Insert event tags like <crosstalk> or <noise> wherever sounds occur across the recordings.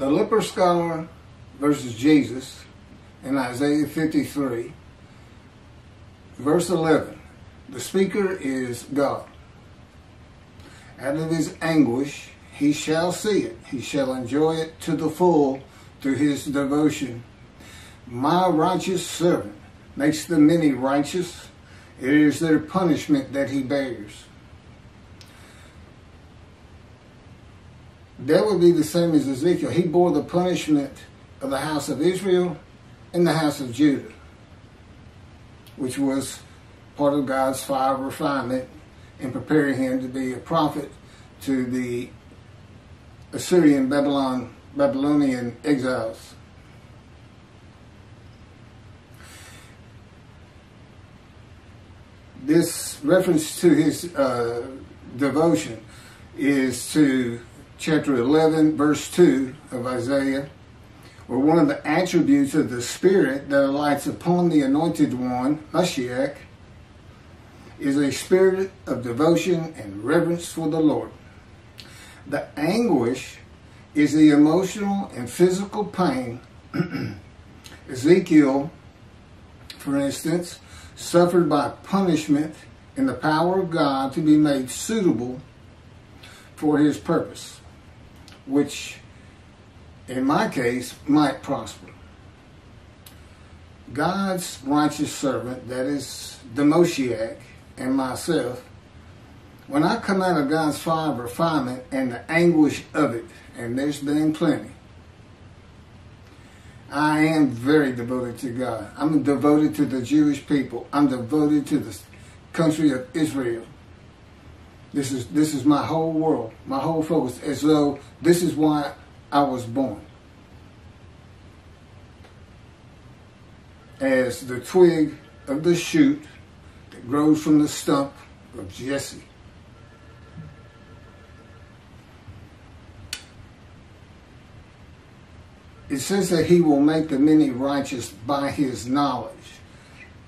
The leper scholar versus Jesus in Isaiah 53, verse 11. The speaker is God. Out of his anguish, he shall see it. He shall enjoy it to the full through his devotion. My righteous servant makes the many righteous. It is their punishment that he bears. That would be the same as Ezekiel. He bore the punishment of the house of Israel and the house of Judah, which was part of God's fire refinement in preparing him to be a prophet to the Assyrian Babylon Babylonian exiles. This reference to his uh, devotion is to chapter 11, verse 2 of Isaiah, where one of the attributes of the Spirit that alights upon the Anointed One, Mashiach, is a spirit of devotion and reverence for the Lord. The anguish is the emotional and physical pain <clears throat> Ezekiel, for instance, suffered by punishment in the power of God to be made suitable for his purpose, which in my case might prosper. God's righteous servant, that is the Moshiach, and myself, when I come out of God's fire of refinement and the anguish of it, and there's been plenty, I am very devoted to God. I'm devoted to the Jewish people. I'm devoted to the country of Israel. This is this is my whole world, my whole focus, as though this is why I was born. As the twig of the shoot that grows from the stump of Jesse. It says that he will make the many righteous by his knowledge.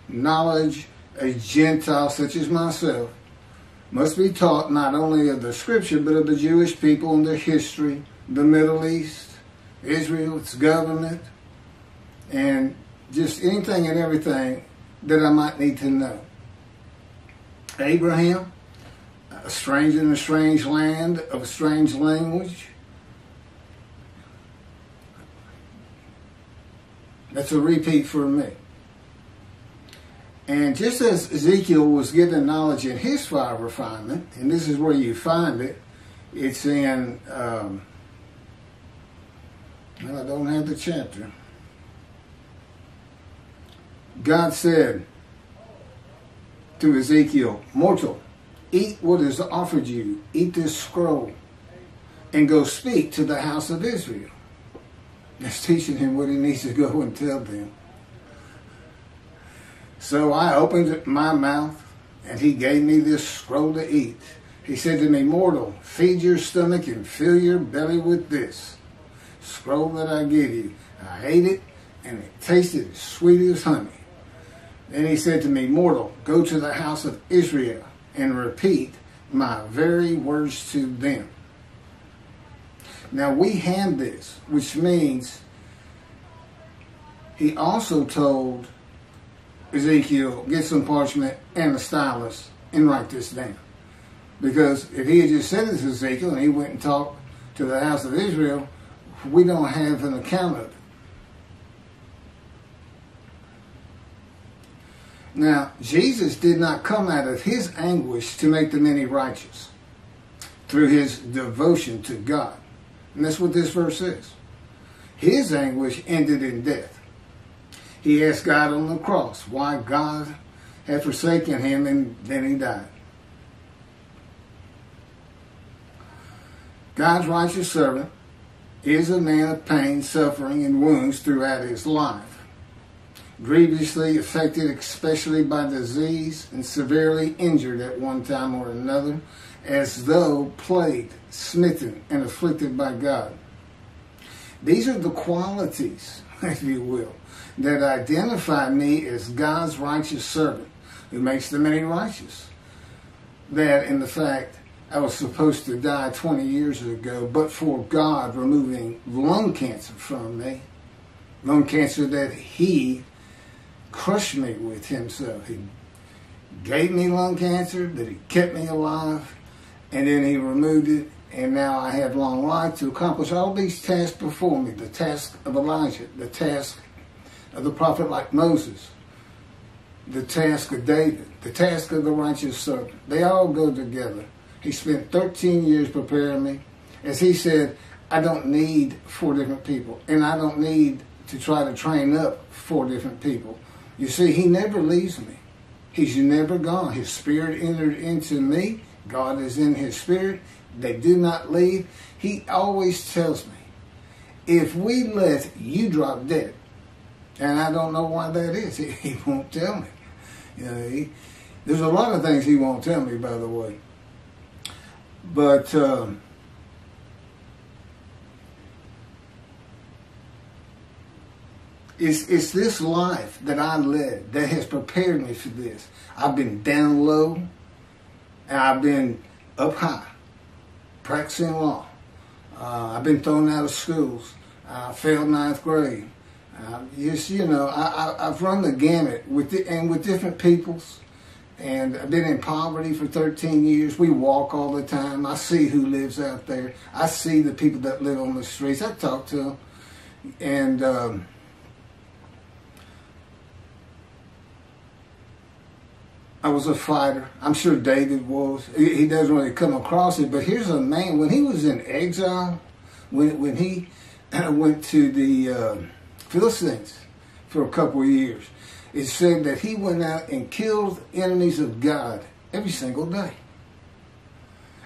Knowledge, a Gentile such as myself, must be taught not only of the scripture, but of the Jewish people and their history, the Middle East, Israel, its government, and just anything and everything that I might need to know. Abraham, a stranger in a strange land of a strange language. That's a repeat for me. And just as Ezekiel was given knowledge in his fire refinement, and this is where you find it, it's in, um, well, I don't have the chapter. God said to Ezekiel, Mortal, eat what is offered you, eat this scroll, and go speak to the house of Israel. That's teaching him what he needs to go and tell them. So I opened my mouth, and he gave me this scroll to eat. He said to me, Mortal, feed your stomach and fill your belly with this scroll that I give you. I ate it, and it tasted as sweet as honey. Then he said to me, Mortal, go to the house of Israel and repeat my very words to them. Now we hand this, which means he also told Ezekiel, get some parchment and a stylus and write this down. Because if he had just said this to Ezekiel and he went and talked to the house of Israel, we don't have an account of it. Now, Jesus did not come out of his anguish to make the many righteous through his devotion to God. And that's what this verse says. His anguish ended in death. He asked God on the cross why God had forsaken him and then he died. God's righteous servant is a man of pain, suffering, and wounds throughout his life. Grievously affected, especially by disease, and severely injured at one time or another, as though plagued, smitten, and afflicted by God. These are the qualities, <laughs> if you will, that identify me as God's righteous servant who makes the many righteous. That, in the fact, I was supposed to die 20 years ago, but for God removing lung cancer from me, lung cancer that He crushed me with Himself. He gave me lung cancer, that He kept me alive, and then He removed it, and now I have long life to accomplish all these tasks before me the task of Elijah, the task of the prophet like Moses, the task of David, the task of the righteous servant. They all go together. He spent 13 years preparing me. As he said, I don't need four different people, and I don't need to try to train up four different people. You see, he never leaves me. He's never gone. His spirit entered into me. God is in his spirit. They do not leave. He always tells me, if we let you drop dead, and I don't know why that is, <laughs> he, he won't tell me. You know, he, there's a lot of things he won't tell me, by the way. But um, it's, it's this life that I led that has prepared me for this. I've been down low and I've been up high, practicing law. Uh, I've been thrown out of schools. I failed ninth grade. Uh, just you know, I, I, have run the gamut with the, and with different peoples and I've been in poverty for 13 years. We walk all the time. I see who lives out there. I see the people that live on the streets. I talk to them, and um, I was a fighter. I'm sure David was. He doesn't really come across it, but here's a man when he was in exile, when when he <clears throat> went to the uh, Philistines for a couple of years it said that he went out and killed enemies of God every single day.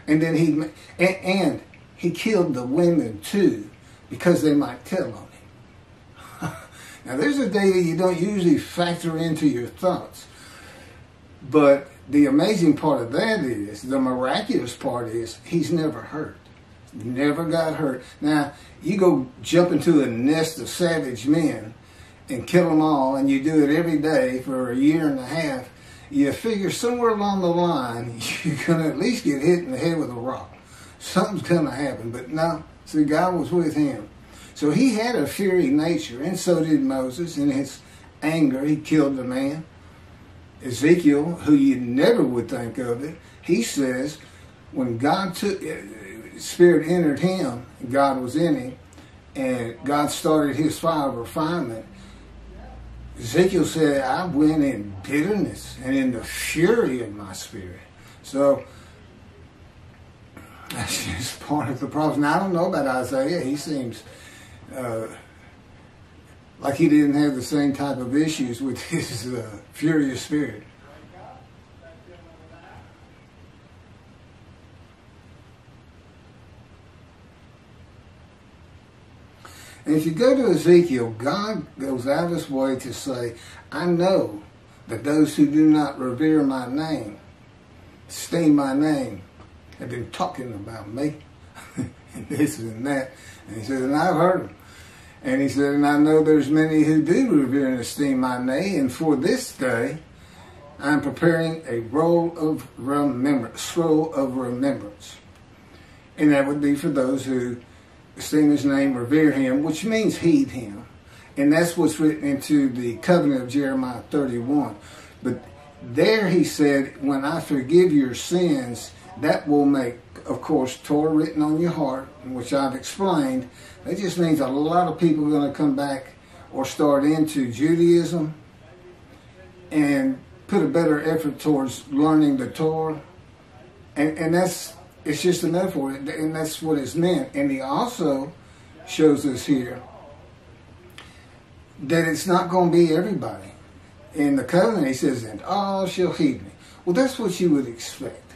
And then he and, and he killed the women too because they might tell on him. <laughs> now there's a day that you don't usually factor into your thoughts. But the amazing part of that is, the miraculous part is, he's never hurt. Never got hurt. Now, you go jump into a nest of savage men and kill them all, and you do it every day for a year and a half, you figure somewhere along the line <laughs> you're going to at least get hit in the head with a rock. Something's going to happen. But no, see, God was with him. So he had a fiery nature, and so did Moses. In his anger, he killed the man. Ezekiel, who you never would think of it, he says, when God took, Spirit entered him, God was in him, and God started his fire of refinement Ezekiel said, I went in bitterness and in the fury of my spirit. So that's just part of the problem. Now, I don't know about Isaiah. He seems uh, like he didn't have the same type of issues with <laughs> his uh, furious spirit. And if you go to Ezekiel, God goes out of his way to say, I know that those who do not revere my name, esteem my name, have been talking about me, <laughs> and this and that. And he said, and I've heard them. And he said, and I know there's many who do revere and esteem my name, and for this day, I'm preparing a roll of remembrance, scroll of remembrance. And that would be for those who esteem his name, revere him, which means heed him. And that's what's written into the covenant of Jeremiah 31. But there he said, when I forgive your sins, that will make, of course, Torah written on your heart, which I've explained. That just means a lot of people are going to come back or start into Judaism and put a better effort towards learning the Torah. And, and that's it's just a metaphor, and that's what it's meant. And he also shows us here that it's not going to be everybody. In the covenant, he says, and all shall heed me. Well, that's what you would expect,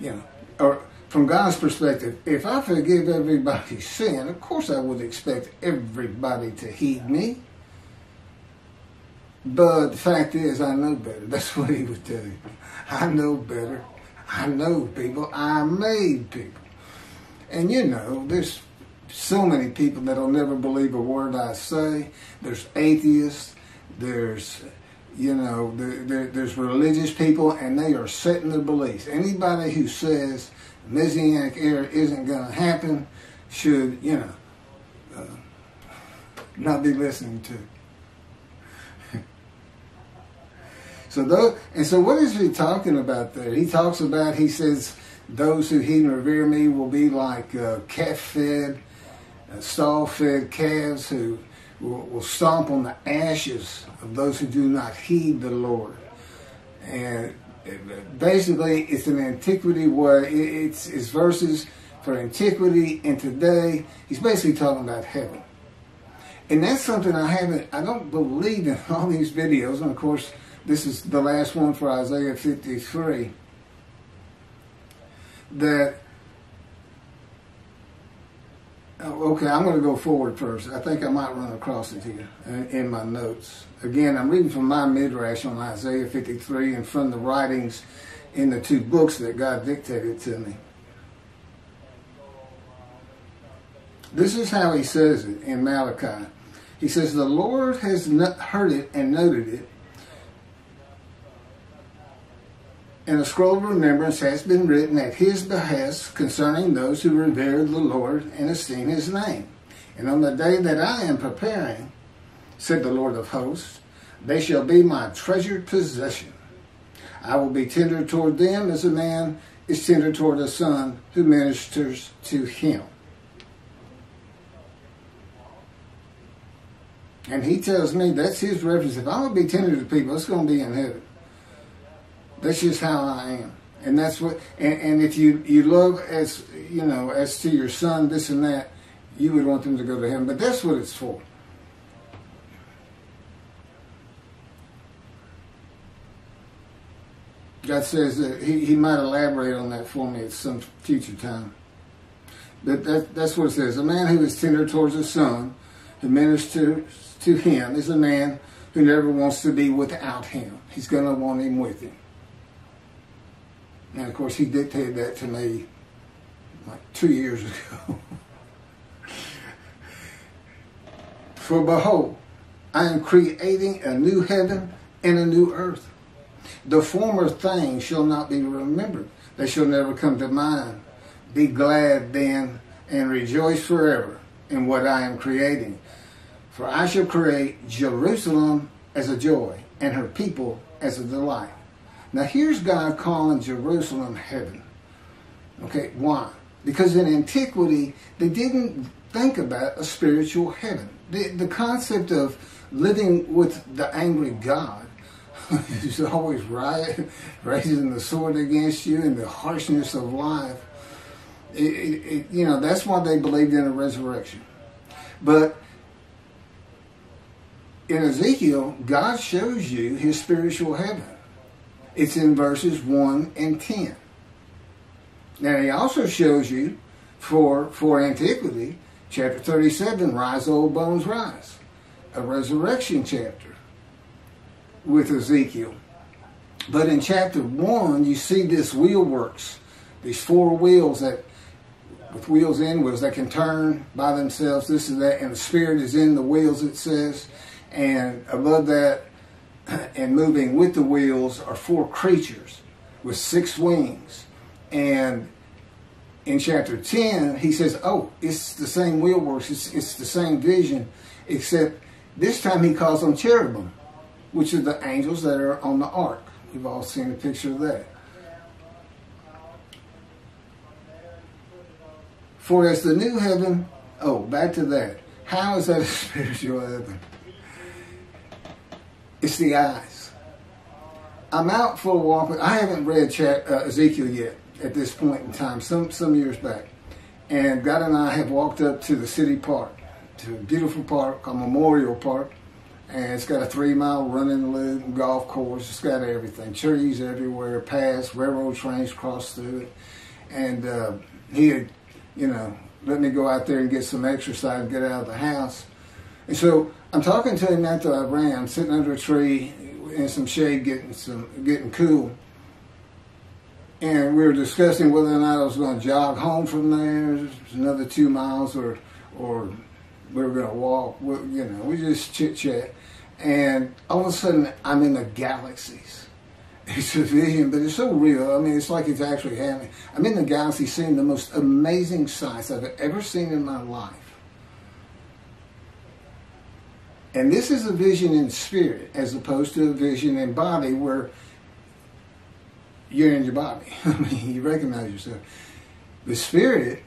you know, or from God's perspective. If I forgive everybody's sin, of course I would expect everybody to heed me. But the fact is, I know better. <laughs> That's what he would tell you. I know better. I know people. I made people. And you know, there's so many people that'll never believe a word I say. There's atheists. There's, you know, there, there, there's religious people, and they are set in their beliefs. Anybody who says Messianic era isn't going to happen should, you know, uh, not be listening to. So those, and so what is he talking about there? He talks about, he says, those who heed and revere me will be like uh, calf-fed, uh, stall-fed calves who will, will stomp on the ashes of those who do not heed the Lord. And basically it's an antiquity where it's, it's verses for antiquity and today. He's basically talking about heaven. And that's something I haven't, I don't believe in all these videos. And of course, this is the last one for Isaiah 53. That Oh, okay, I'm going to go forward first. I think I might run across it here in my notes. Again, I'm reading from my midrash on Isaiah 53 and from the writings in the two books that God dictated to me. This is how he says it in Malachi. He says, The Lord has heard it and noted it, and a scroll of remembrance has been written at his behest concerning those who revere the Lord and esteem his name. And on the day that I am preparing, said the Lord of hosts, they shall be my treasured possession. I will be tender toward them as a man is tender toward a son who ministers to him. And he tells me that's his reference. If I'm going to be tender to people, it's going to be in heaven. That's just how I am. And that's what, and, and if you, you love as, you know, as to your son, this and that, you would want them to go to heaven. But that's what it's for. God says that he, he might elaborate on that for me at some future time. But that, that's what it says. A man who is tender towards his son, who ministers to him, is a man who never wants to be without him. He's going to want him with him. And of course, he dictated that to me like two years ago. <laughs> For behold, I am creating a new heaven and a new earth. The former things shall not be remembered, they shall never come to mind. Be glad then and rejoice forever in what I am creating. For I shall create Jerusalem as a joy and her people as a delight. Now here's God calling Jerusalem heaven. Okay, why? Because in antiquity, they didn't think about a spiritual heaven. The, the concept of living with the angry God <laughs> who's always riot, <laughs> raising the sword against you and the harshness of life. It, it, it, you know, that's why they believed in a resurrection. But in Ezekiel, God shows you his spiritual heaven. It's in verses 1 and 10. Now, he also shows you for, for antiquity, chapter 37, Rise, Old Bones, Rise, a resurrection chapter with Ezekiel. But in chapter 1, you see this wheel works, these four wheels that, with wheels in wheels that can turn by themselves, this and that, and the Spirit is in the wheels, it says. And above that, <clears throat> and moving with the wheels are four creatures with six wings. And in chapter 10, he says, oh, it's the same wheelworks, it's, it's the same vision, except this time he calls them cherubim, which are the angels that are on the ark. We've all seen a picture of that. For as the new heaven, oh, back to that. How is that a <laughs> spiritual heaven? It's the eyes. I'm out for a walk. I haven't read uh, Ezekiel yet at this point in time, some, some years back. And God and I have walked up to the city park, to a beautiful park, a memorial park. And it's got a three mile running loop, golf course. It's got everything. Trees everywhere, paths, railroad trains cross through it. And uh, he had, you know, let me go out there and get some exercise get out of the house. And so I'm talking to him after I ran. Sitting under a tree in some shade, getting some getting cool. And we were discussing whether or not I was going to jog home from there, another two miles, or or we were going to walk. You know, we just chit chat. And all of a sudden, I'm in the galaxies. <laughs> It's a vision, but it's so real. I mean, it's like it's actually happening. I'm in the galaxy seeing the most amazing sights I've ever seen in my life. And this is a vision in spirit as opposed to a vision in body where you're in your body. <laughs> I mean, you recognize yourself. The spirit,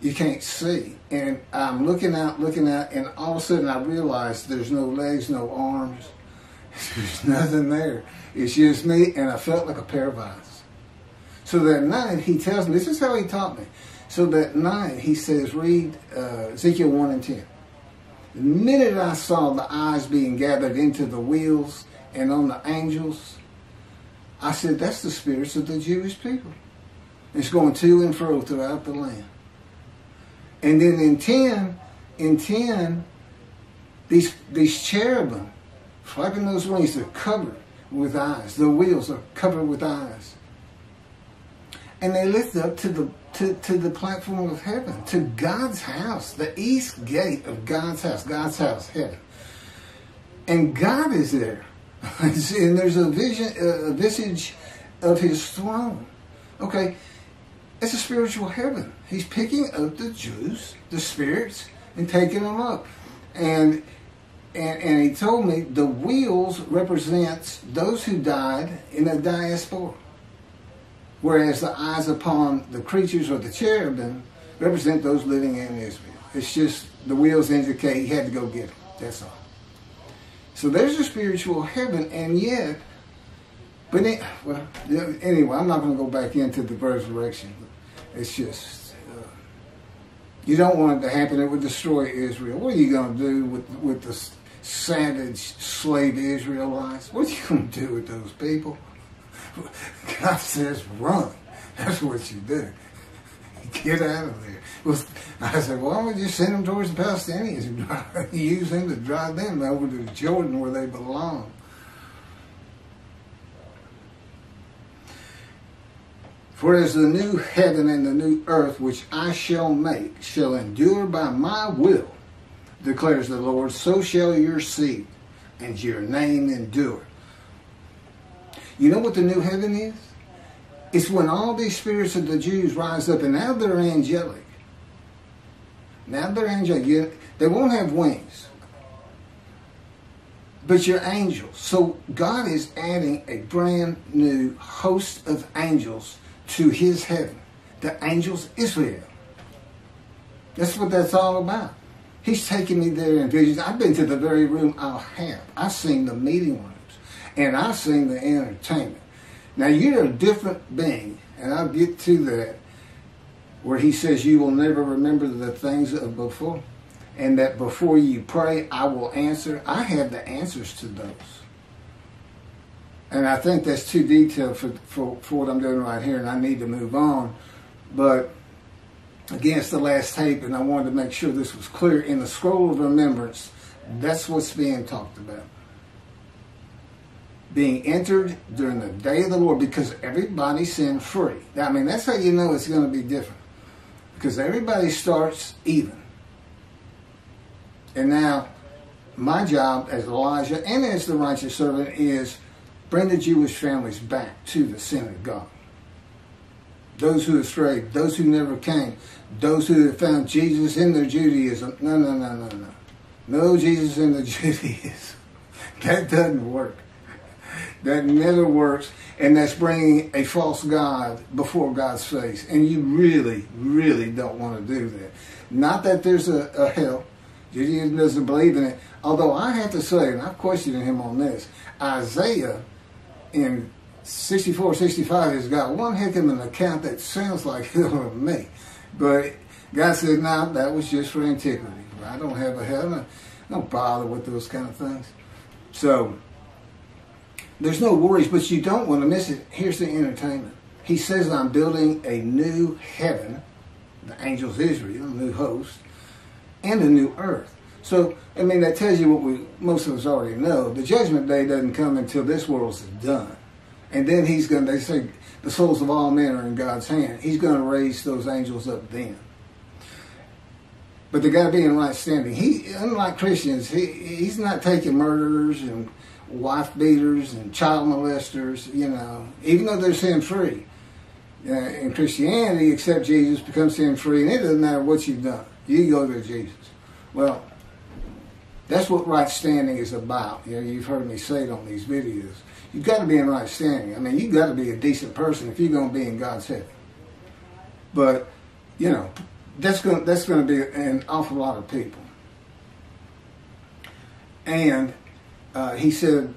you can't see. And I'm looking out, looking out, and all of a sudden I realize there's no legs, no arms. <laughs> There's nothing there. It's just me, and I felt like a pair of eyes. So that night, he tells me, this is how he taught me. So that night, he says, read uh, Ezekiel 1 and 10. The minute I saw the eyes being gathered into the wheels and on the angels, I said, that's the spirits of the Jewish people. It's going to and fro throughout the land. And then in 10, in 10, these, these cherubim, flapping those wings, they're covered with eyes. The wheels are covered with eyes. And they lift up to the to, to the platform of heaven, to God's house, the east gate of God's house, God's house, heaven. And God is there. <laughs> and there's a vision, a visage of his throne. Okay, it's a spiritual heaven. He's picking up the Jews, the spirits, and taking them up. And and, and he told me the wheels represents those who died in the diaspora whereas the eyes upon the creatures or the cherubim represent those living in Israel. It's just the wheels indicate he had to go get them. That's all. So there's a spiritual heaven, and yet, but it, well, anyway, I'm not going to go back into the resurrection. It's just uh, you don't want it to happen. It would destroy Israel. What are you going to do with with the savage slave Israelites? What are you going to do with those people? <laughs> God says, run. That's what you do. <laughs> Get out of there. I said, why we just send them towards the Palestinians and <laughs> use them to drive them over to Jordan where they belong? For as the new heaven and the new earth which I shall make shall endure by my will, declares the Lord, so shall your seed and your name endure. You know what the new heaven is? It's when all these spirits of the Jews rise up, and now they're angelic. Now they're angelic. They won't have wings, but you're angels. So God is adding a brand new host of angels to his heaven. The angels Israel. That's what that's all about. He's taking me there in visions. I've been to the very room I'll have. I've seen the meeting room and I sing the entertainment. Now you're a different being, and I'll get to that, where he says you will never remember the things of before, and that before you pray, I will answer. I have the answers to those. And I think that's too detailed for, for, for what I'm doing right here, and I need to move on. But against the last tape, and I wanted to make sure this was clear in the scroll of remembrance, that's what's being talked about being entered during the day of the Lord because everybody's sin free. I mean, that's how you know it's going to be different. Because everybody starts even. And now, my job as Elijah and as the righteous servant is bring the Jewish families back to the sin of God. Those who are strayed, those who never came, those who have found Jesus in their Judaism. No, no, no, no, no. No Jesus in the <laughs> Judaism. That doesn't work that never works, and that's bringing a false God before God's face. And you really, really don't want to do that. Not that there's a, a hell. Judaism doesn't believe in it. Although I have to say, and I've questioned him on this, Isaiah in 64, 65 has got one heck of an account that sounds like <laughs> hell to me. But God said, no, that was just for antiquity. I don't have a hell. I don't bother with those kind of things. So, there's no worries, but you don't want to miss it. Here's the entertainment. He says, I'm building a new heaven, the angels Israel, a new host, and a new earth. So, I mean, that tells you what we most of us already know. The judgment day doesn't come until this world's done. And then he's going to, they say, the souls of all men are in God's hand. He's going to raise those angels up then. But they got to be in right standing. He, unlike Christians, he, he's not taking murderers and wife beaters and child molesters, you know, even though they're sin free. Uh, in Christianity, accept Jesus, become sin free, and it doesn't matter what you've done. You go to Jesus. Well, that's what right standing is about. You know, you've heard me say it on these videos. You've got to be in right standing. I mean, you've got to be a decent person if you're going to be in God's heaven. But, you know, that's going to, that's going to be an awful lot of people. And uh, he said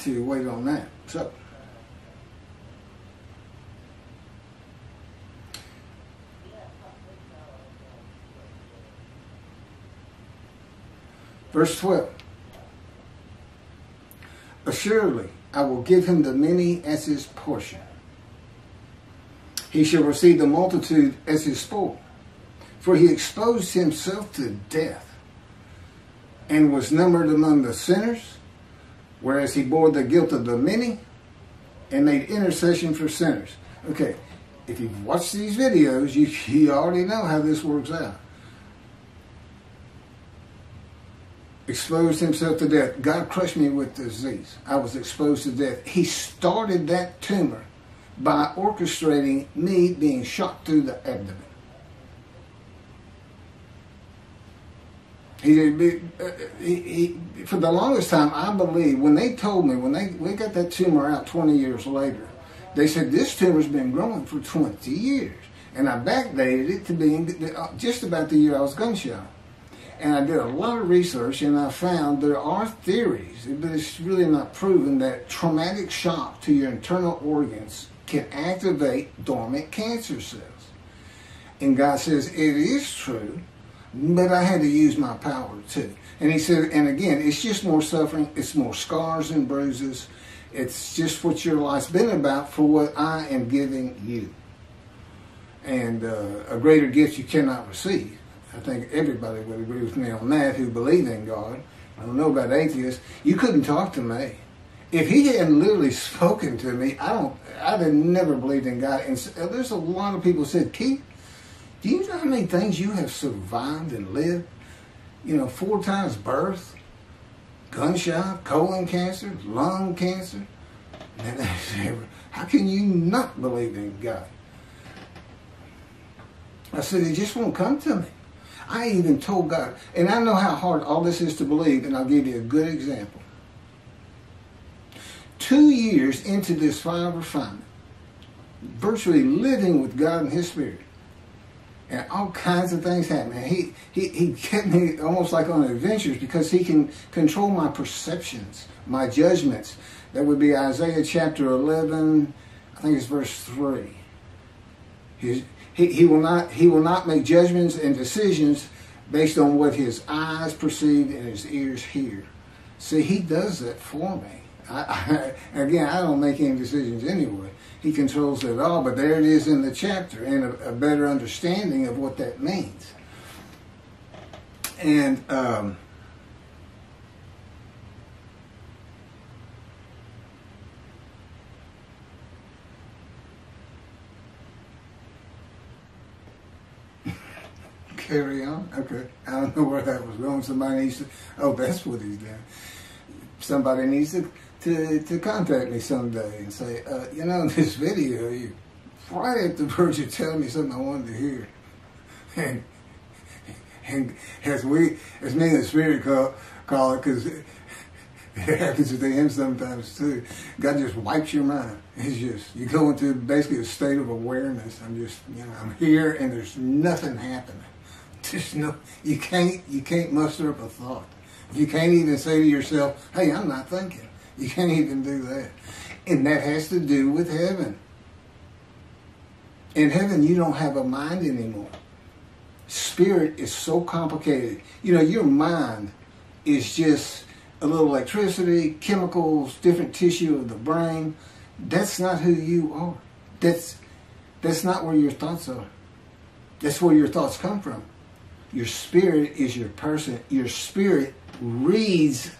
to wait on that. So. Verse 12. Assuredly, I will give him the many as his portion. He shall receive the multitude as his spoil. For he exposed himself to death and was numbered among the sinners, whereas he bore the guilt of the many and made intercession for sinners. Okay, if you've watched these videos, you, <laughs> you already know how this works out. Exposed himself to death. God crushed me with disease. I was exposed to death. He started that tumor by orchestrating me being shot through the abdomen. He, uh, he, he, for the longest time, I believe when they told me when they we got that tumor out 20 years later, they said this tumor's been growing for 20 years, and I backdated it to being uh, just about the year I was gunshot. And I did a lot of research, and I found there are theories, but it's really not proven that traumatic shock to your internal organs can activate dormant cancer cells. And God says it is true but I had to use my power too. And he said, and again, it's just more suffering, it's more scars and bruises. It's just what your life's been about for what I am giving you. And uh, a greater gift you cannot receive. I think everybody would agree with me on that who believe in God. I don't know about atheists. You couldn't talk to me. If he hadn't literally <laughs> spoken to me, I don't, I'd have never believed in God. And there's a lot of people said, Keith, do you know how many things you have survived and lived? You know, four times birth, gunshot, colon cancer, lung cancer. How can you not believe in God? I said, it just won't come to me. I even told God, and I know how hard all this is to believe, and I'll give you a good example. Two years into this fire refinement, virtually living with God and His Spirit, and all kinds of things happen. He, he, he kept me almost like on adventures because he can control my perceptions, my judgments. That would be Isaiah chapter 11, I think it's verse 3. he, he, will not, he will not make judgments and decisions based on what his eyes perceive and his ears hear. See, he does that for me. I, I, <laughs> again, I don't make any decisions anyway. He controls it all, but there it is in the chapter and a, a better understanding of what that means. And um, <laughs> carry on. Okay, I don't know where that was going. Somebody needs to. Oh, that's what he's doing. Somebody needs to to, to contact me someday and say, uh, you know, <laughs> this video, you right at the of telling me something I wanted to hear. <laughs> And, and as we, as me and the Spirit call, call it, because it, <laughs> it happens the end sometimes too. God just wipes your mind. It's just, you go into basically a state of awareness. I'm just, you know, I'm here and there's nothing happening. Just no, you can't, you can't muster up a thought. You can't even say to yourself, hey, I'm not thinking. <laughs> You can't even do that. And that has to do with heaven. In heaven, you don't have a mind anymore. Spirit is so complicated. You know, your mind is just a little electricity, chemicals, different tissue of the brain. That's not who you are. That's that's not where your thoughts are. That's where your thoughts come from. Your spirit is your person. Your spirit reads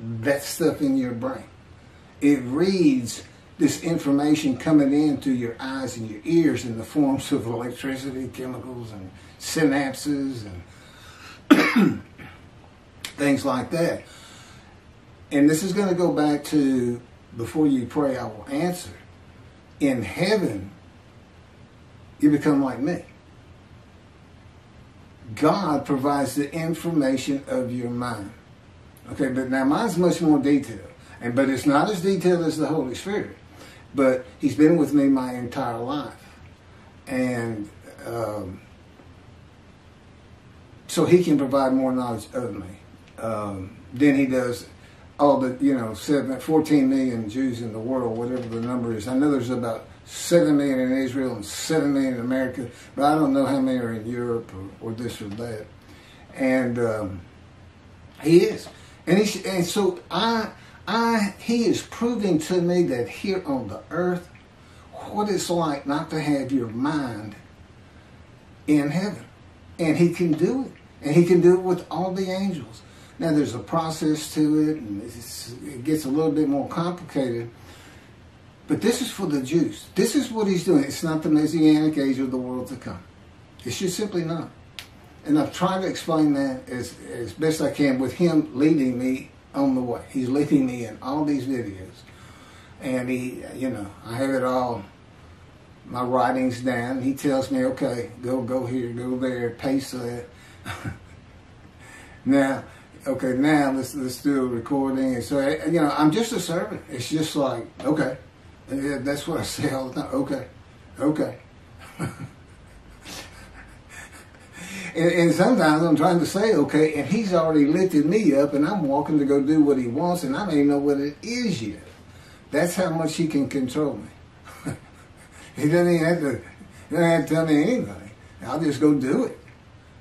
that stuff in your brain. It reads this information coming in through your eyes and your ears in the forms of electricity, chemicals, and synapses, and <clears throat> things like that. and this is going to go back to before you pray, I will answer. In heaven, you become like me. God provides the information of your mind. Okay, but now mine's much more detailed. And but it's not as detailed as the Holy Spirit. But he's been with me my entire life. And um, so he can provide more knowledge of me um, than he does all the, you know, seven, 14 million Jews in the world, whatever the number is. I know there's about 7 million in Israel and 7 million in America, but I don't know how many are in Europe or, or this or that. And um, he is. And, he, and so I, I, he is proving to me that here on the earth, what it's like not to have your mind in heaven. And he can do it. And he can do it with all the angels. Now there's a process to it, and it gets a little bit more complicated. But this is for the Jews. This is what he's doing. It's not the Messianic age of the world to come. It's just simply not. And I've tried to explain that as, as best I can with him leading me on the way. He's leading me in all these videos. And he, you know, I have it all, my writings down. He tells me, okay, go, go here, go there, pace that. <laughs> now, okay, now let's let's do a recording. And so, eh, eh, you know, I'm just a servant. It's just like, okay, that's what I say all the time. Okay, okay. <laughs> and, and, sometimes I'm trying to say okay, and he's already lifted me up, and I'm walking to go do what he wants, and I don't even know what it is yet. That's how much he can control me. <laughs> he doesn't even have to. Doesn't have to tell me anything. I'll just go do it.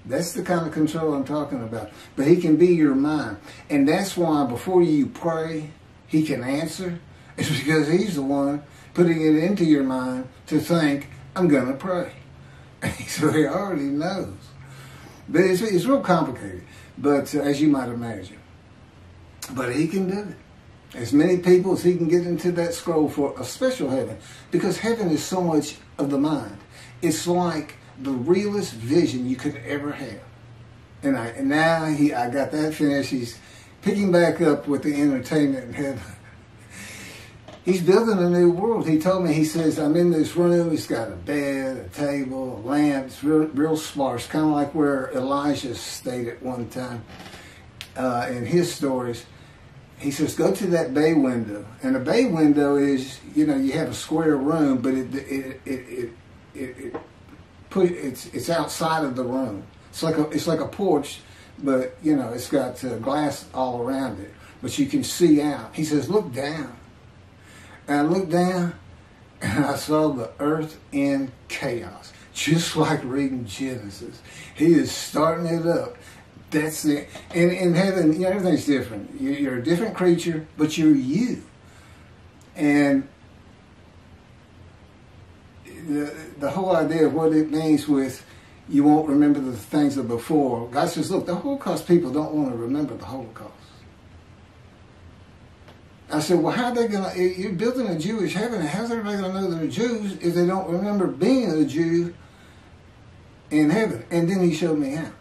That's the kind of control I'm talking about. But he can be your mind. And that's why before you pray, he can answer. It's because he's the one putting it into your mind to think, I'm going to pray. <laughs> so he already knows. But it's, it's real complicated, but uh, as you might imagine. But he can do it. As many people as he can get into that scroll for a special heaven. Because heaven is so much of the mind. It's like the realest vision you could ever have. And I and now he I got that finished. He's picking back up with the entertainment in heaven. He's building a new world. He told me, he says, I'm in this room. It's got a bed, a table, a lamp. It's real, real sparse, kind of like where Elijah stayed at one time uh, in his stories. He says, go to that bay window. And a bay window is, you know, you have a square room, but it, it, it, it, it, it put it's it's outside of the room. It's like a it's like a porch, but you know it's got uh, glass all around it, but you can see out. He says, "Look down," and I looked down, and I saw the earth in chaos, just like reading Genesis. He is starting it up. That's it. And in heaven, you know, everything's different. You're a different creature, but you're you. And the, the whole idea of what it means with you won't remember the things of before. God says, look, the Holocaust people don't want to remember the Holocaust. I said, well, how are they going to, you're building a Jewish heaven, how's everybody going to know they're Jews if they don't remember being a Jew in heaven? And then he showed me how.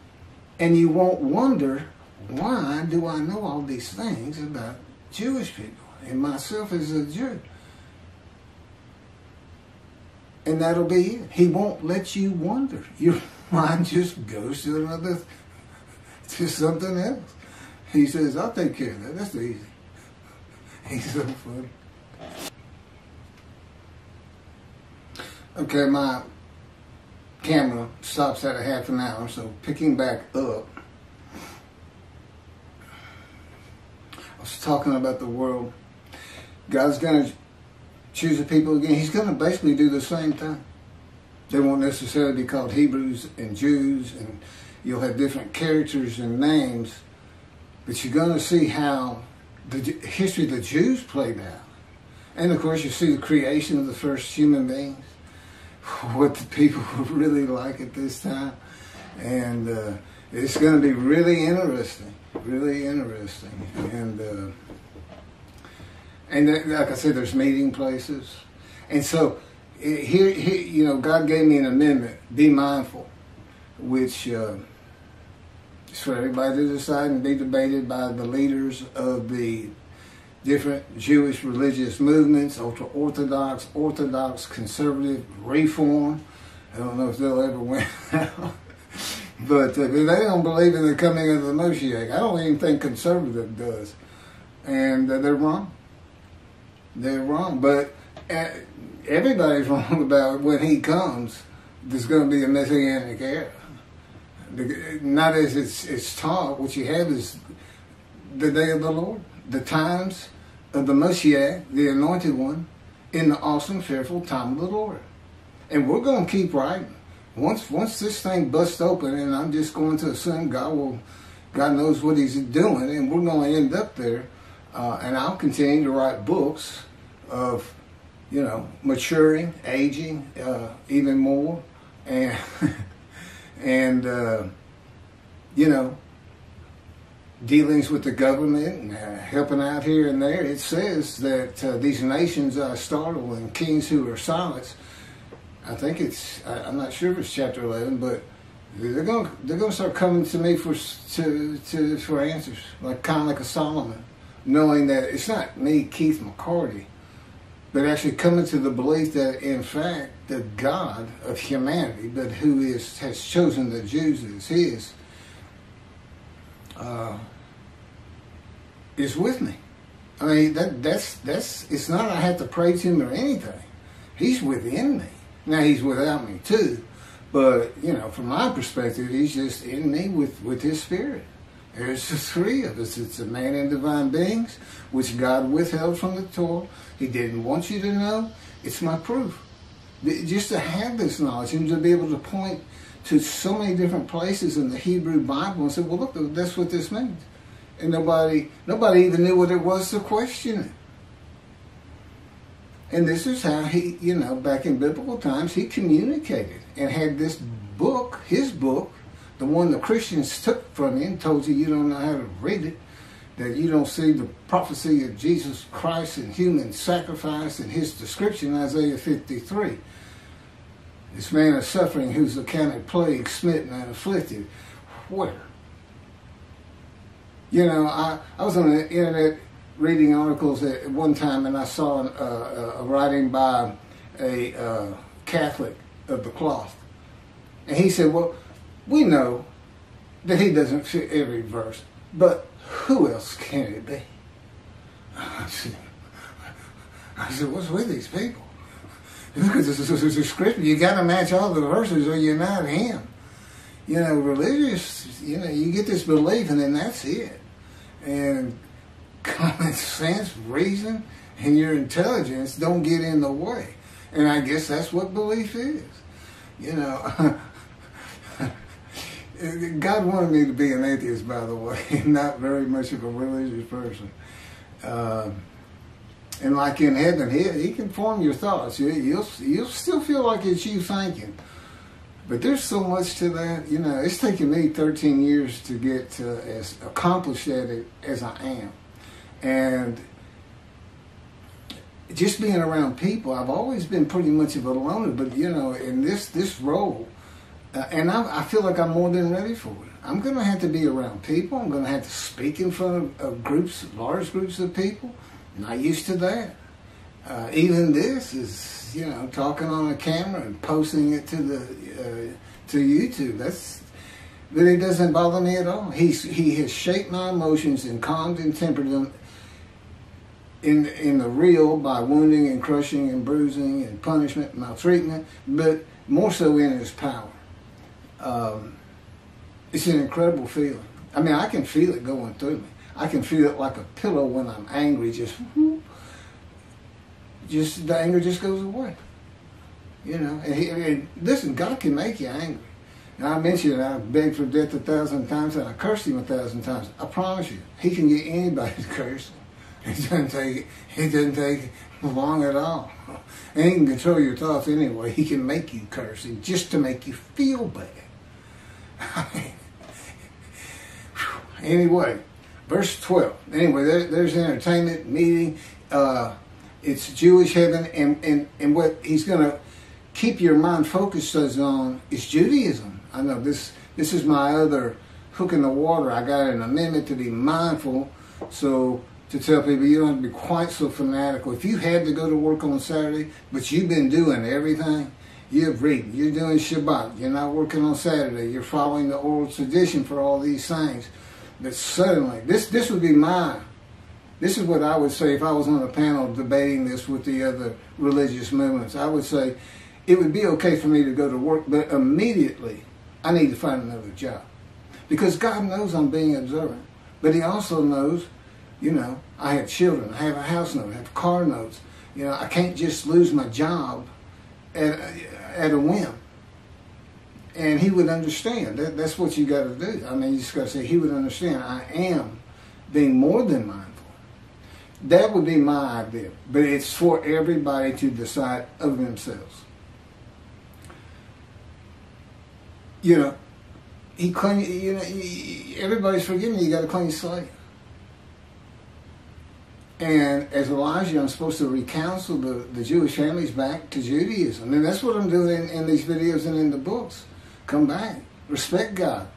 And you won't wonder, why do I know all these things about Jewish people and myself as a Jew? and that'll be it. He won't let you wonder. <laughs> Your mind just goes to another, to something else. He says, I'll take care of that. That's easy. He's so funny. Okay, my camera stops at a half an hour, so picking back up, I was talking about the world. God's going to choose the people again, he's going to basically do the same thing. They won't necessarily be called Hebrews and Jews, and you'll have different characters and names, but you're going to see how the history of the Jews played out. And of course, you see the creation of the first human beings, <laughs> what the people <laughs> were really like at this time. And uh, it's going to be really interesting, really interesting. And uh, and like I said, there's meeting places, and so here, here, you know, God gave me an amendment: be mindful, which uh, is for everybody to decide and be debated by the leaders of the different Jewish religious movements, ultra Orthodox, Orthodox, conservative, reform. I don't know if they'll ever win <laughs> but uh, they don't believe in the coming of the Moshiach. I don't even think conservative does. And uh, they're wrong. They're wrong. But uh, everybody's <laughs> wrong about when he comes, there's going to be a messianic era. Not as it's, it's taught, what you have is the day of the Lord, the times of the Messiah, the anointed one, in the awesome, fearful time of the Lord. And we're going to keep writing. Once once this thing busts open, and I'm just going to assume God will, God knows what He's doing, and we're going to end up there. Uh, and I'll continue to write books of, you know, maturing, aging, uh, even more, and <laughs> and uh, you know, dealings with the government and uh, helping out here and there, it says that uh, these nations are startled and kings who are silenced. I think it's I, am not sure if it's chapter 11, but they're going they're going to start coming to me for to to for answers, like kind of like a Solomon, knowing that it's not me, Keith McCarty, but actually coming to the belief that in fact the God of humanity, but who is has chosen the Jews as His uh, is with me. I mean, that that's that's it's not I have to praise him or anything. He's within me. Now he's without me too, but you know, from my perspective, he's just in me with with his spirit. There's the three of us. It's a man and divine beings, which God withheld from the Torah. He didn't want you to know. It's my proof. Just to have this knowledge and to be able to point to so many different places in the Hebrew Bible and say, well, look, that's what this means. And nobody, nobody even knew what it was to question it. And this is how he, you know, back in biblical times, he communicated and had this book, his book, the one the Christians took from him, and told you you don't know how to read it, that you don't see the prophecy of Jesus Christ and human sacrifice in his description, Isaiah 53. This man of suffering who's accounted plague, smitten, and afflicted. Where? You know, I, I was on the internet reading articles at one time and I saw an, uh, a writing by a uh, Catholic of the cloth. And he said, well, we know that he doesn't fit every verse, but who else can it be? I said, I said what's with these people? <laughs> because it's, a scripture. You got to match all the verses, or you're not him. You know, religious. You know, you get this belief, and then that's it. And common sense, reason, and your intelligence don't get in the way. And I guess that's what belief is. You know. <laughs> God wanted me to be an atheist, by the way, <laughs> not very much of a religious person. Uh, and like in heaven, he, he can form your thoughts. You, you'll, you'll still feel like it's you thinking. But there's so much to that. You know, it's taken me 13 years to get to as accomplished at it as I am. And just being around people, I've always been pretty much of a loner. But, you know, in this, this role, and I, I, feel like I'm more than ready for it. I'm going to have to be around people. I'm going to have to speak in front of, of groups, large groups of people. Not used to that. Uh, even this is, you know, talking on a camera and posting it to the uh, to YouTube. That's really doesn't bother me at all. He's he has shaped my emotions and calmed and tempered them in in the real by wounding and crushing and bruising and punishment and maltreatment, but more so in his power. Um, it's an incredible feeling. I mean, I can feel it going through me. I can feel it like a pillow when I'm angry. Just, <laughs> just the anger just goes away. You know, and, he, and listen, God can make you angry. Now I mentioned I begged for death a thousand times and I cursed him a thousand times. I promise you, he can get anybody to <laughs> curse. It doesn't take it doesn't take long at all. And he can control your thoughts anyway. He can make you curse him just to make you feel bad. <laughs> anyway, verse 12. Anyway, there, there's entertainment, meeting. Uh, it's Jewish heaven, and, and, and what he's going to keep your mind focused on is Judaism. I know this this is my other hook in the water. I got an amendment to be mindful. So to tell people you don't have to be quite so fanatical. If you had to go to work on Saturday, but you've been doing everything, you're reading, you're doing Shabbat, you're not working on Saturday, you're following the oral tradition for all these things, But suddenly, this, this would be my, this is what I would say if I was on a panel debating this with the other religious movements. I would say it would be okay for me to go to work, but immediately I need to find another job. Because God knows I'm being observant. But He also knows, you know, I have children, I have a house note, I have car notes. You know, I can't just lose my job at, at a whim. And He would understand. That, that's what you got to do. I mean, you just got to say, He would understand. I am being more than mindful. That would be my idea. But it's for everybody to decide of themselves. You know, he clean. You know, everybody's forgiven. You got to clean slate. And as Elijah, I'm supposed to recounsel the, the Jewish families back to Judaism. And that's what I'm doing in, in these videos and in the books. Come back. Respect God.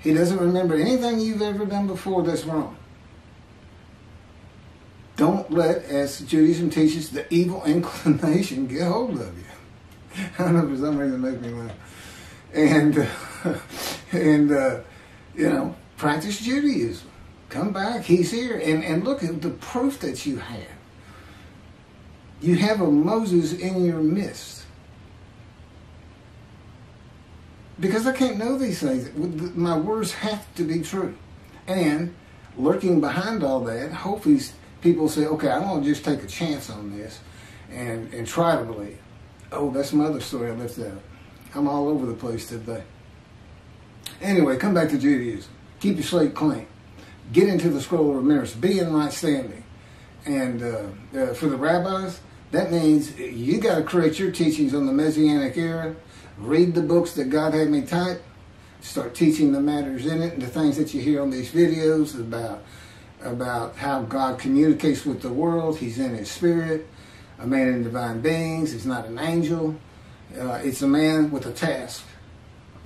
He doesn't remember anything you've ever done before that's wrong. Don't let, as Judaism teaches, the evil <laughs> inclination get hold of you. I don't know, for some reason it makes me laugh. And, uh, <laughs> and uh, you know, practice Judaism. Come back, he's here. And, and look at the proof that you have. You have a Moses in your midst. Because I can't know these things. My words have to be true. And lurking behind all that, hopefully people say, okay, I'm going to just take a chance on this and, and try to believe. Oh, that's my other story I left out. I'm all over the place today. Anyway, come back to Judaism. Keep your slate clean. Get into the scroll of remembrance. Be in right standing. And uh, uh, for the rabbis, that means you got to create your teachings on the Messianic era. Read the books that God had me type. Start teaching the matters in it and the things that you hear on these videos about about how God communicates with the world. He's in His Spirit, a man in divine beings. He's not an angel. Uh, it's a man with a task.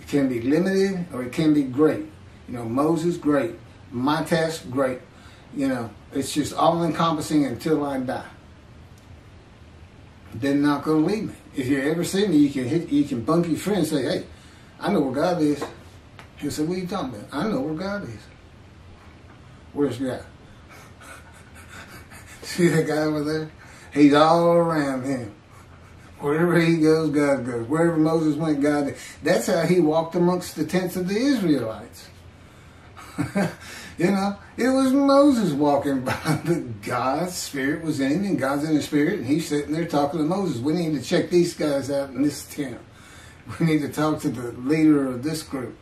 It can be limited or it can be great. You know, Moses, great. My task, great. You know, it's just all encompassing until I die. They're not going to leave me. If you ever see me, you can hit, you can bump your friend and say, "Hey, I know where God is." He'll say, "What are you talking about?" I know where God is. Where's God? <laughs> see that guy over there? He's all around him. Wherever he goes, God goes. Wherever Moses went, God. That's how he walked amongst the tents of the Israelites. <laughs> you know, it was Moses walking <laughs> by, but God's spirit was in him, and God's in the spirit, and he's sitting there talking to Moses. We need to check these guys out in this tent. <laughs> We need to talk to the leader of this group.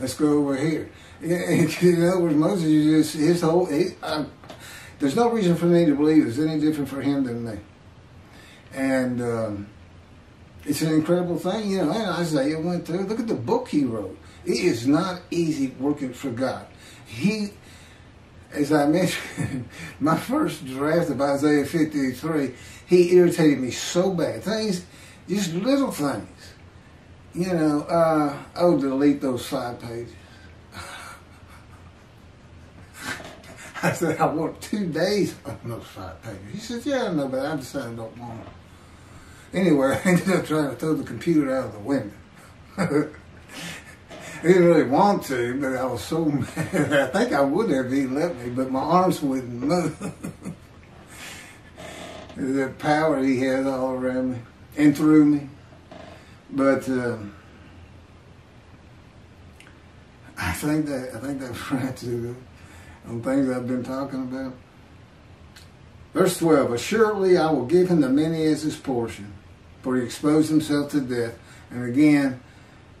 Let's go over here. <laughs> In other words, Moses just his whole. He, I, there's no reason for me to believe it's any different for him than me. And um, it's an incredible thing, you know. And Isaiah went through. Look at the book he wrote. It is not easy working for God. He, as I mentioned, <laughs> my first draft of Isaiah 53, he irritated me so bad. Things, just little things. You know, uh, I would delete those five pages. <laughs> I said, I want two days on those five pages. He said, yeah, I know, but I decided I don't want them. Anyway, <laughs> I ended up trying to throw the computer out of the window. I didn't really want to, but I was so <laughs> mad. I think I would have if he let me, but my arms wouldn't move. <laughs> the power he had all around me and through me. But um, I think that I think that's <laughs> right to on things I've been talking about. Verse 12, Assuredly I will give him the many as his portion, for he exposed himself to death. And again,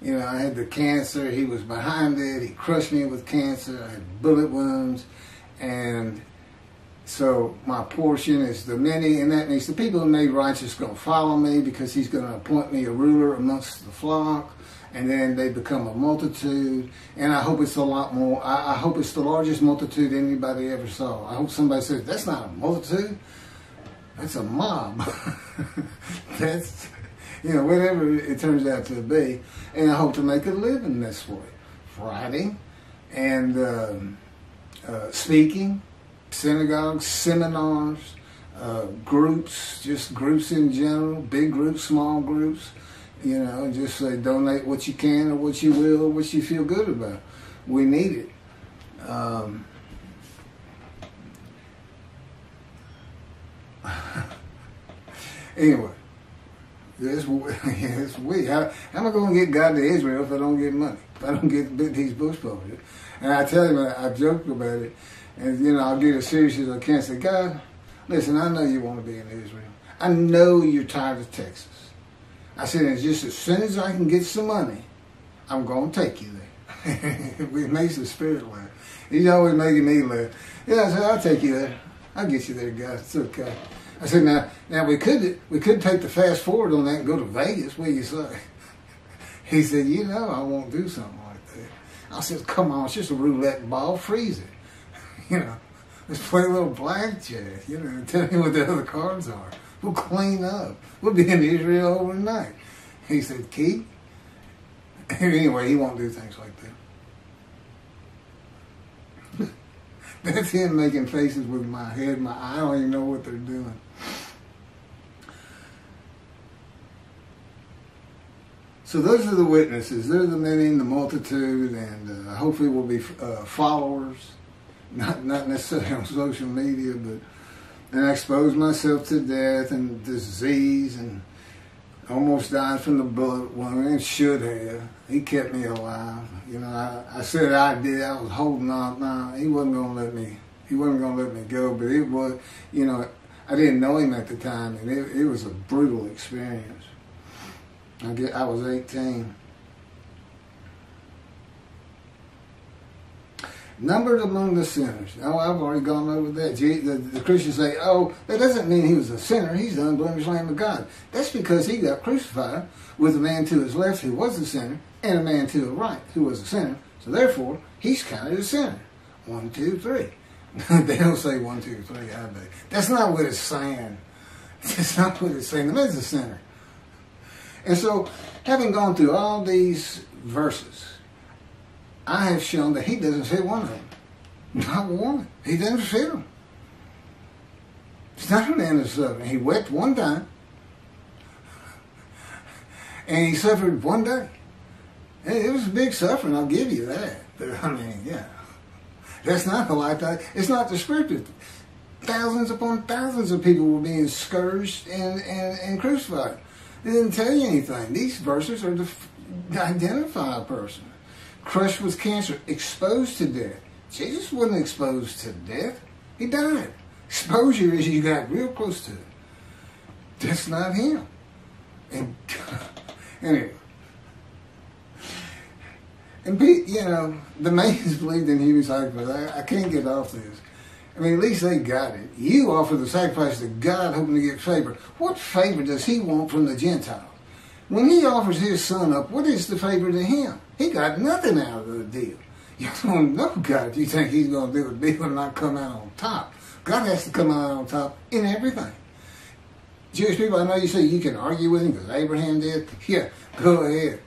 you know, I had the cancer, he was behind it, he crushed me with cancer, I had bullet wounds, and so my portion is the many, and that means the people who made righteous going to follow me because he's going to appoint me a ruler amongst the flock and then they become a multitude. And I hope it's a lot more. I, I, hope it's the largest multitude anybody ever saw. I hope somebody says that's not a multitude. That's a mob. <laughs> that's you know whatever it turns out to be. And I hope to make a living this way, writing and um, uh, speaking synagogues, seminars, uh, groups, just groups in general, big groups, small groups. You know, just say donate what you can or what you will or what you feel good about. We need it. Um, <laughs> anyway, this <laughs> it's weird. How, how am I going to get God to Israel if I don't get money? If I don't get these books published? And I tell him, I, I joke about it, and you know, I'll get as serious as I can. Say, God, listen, I know you want to be in Israel. I know you're tired of Texas. I said, and just as soon as I can get some money, I'm going to take you there. <laughs> it makes the spirit laugh. He's always making me laugh. Yeah, I said, I'll take you there. I'll get you there, guys. It's okay. I said, now, now we could we could take the fast forward on that and go to Vegas. What do you say? <laughs> He said, you know, I won't do something like that. I said, come on, it's just a roulette ball. Freeze it. <laughs> You know, let's play a little blackjack. You know, tell me what the other cards are. We'll clean up. We'll be in Israel overnight. He said, Keith. <laughs> anyway, he won't do things like that. That's him making faces with my head, my I don't even know what they're doing. So those are the witnesses. They're the many the multitude, and uh, hopefully will be uh, followers. Not not necessarily <laughs> on social media, but and I exposed myself to death and disease, and almost died from the bullet wound. And should have. He kept me alive. You know, I, I said I did. I was holding on. No, he wasn't gonna let me. He wasn't gonna let me go. But it was, you know, I didn't know him at the time, and it, it was a brutal experience. I get, I was 18. Numbered among the sinners. Oh, I've already gone over that. The, the Christians say, oh, that doesn't mean he was a sinner. He's the unblemished Lamb of God. That's because he got crucified with a man to his left who was a sinner and a man to the right who was a sinner. So therefore, he's counted a sinner. One, two, three. <laughs> they don't say one, two, three, I bet. That's not what it's saying. <laughs> That's not what it's saying. The man's a sinner. And so, having gone through all these verses, I have shown that he doesn't fit one of them. Not one. He doesn't fit them. It's not an end of suffering. He wept one time, and he suffered one day. It was a big suffering, I'll give you that. But I mean, yeah. That's not a lifetime. It's not descriptive. Thousands upon thousands of people were being scourged and, and, and crucified. It didn't tell you anything. These verses are to identify a person. Crushed with cancer, exposed to death. Jesus wasn't exposed to death. He died. Exposure is you got real close to it. That's not him. And <laughs> anyway. And be, you know, the Mayans <laughs> believed in human sacrifice. I, I can't get off this. I mean, at least they got it. You offer the sacrifice to God hoping to get favor. What favor does he want from the Gentiles? When he offers his son up, what is the favor to him? He got nothing out of the deal. <laughs> You don't know God. You think he's going to do a deal and not come out on top. God has to come out on top in everything. Jewish people, I know you say you can argue with him because Abraham did. Yeah, go ahead.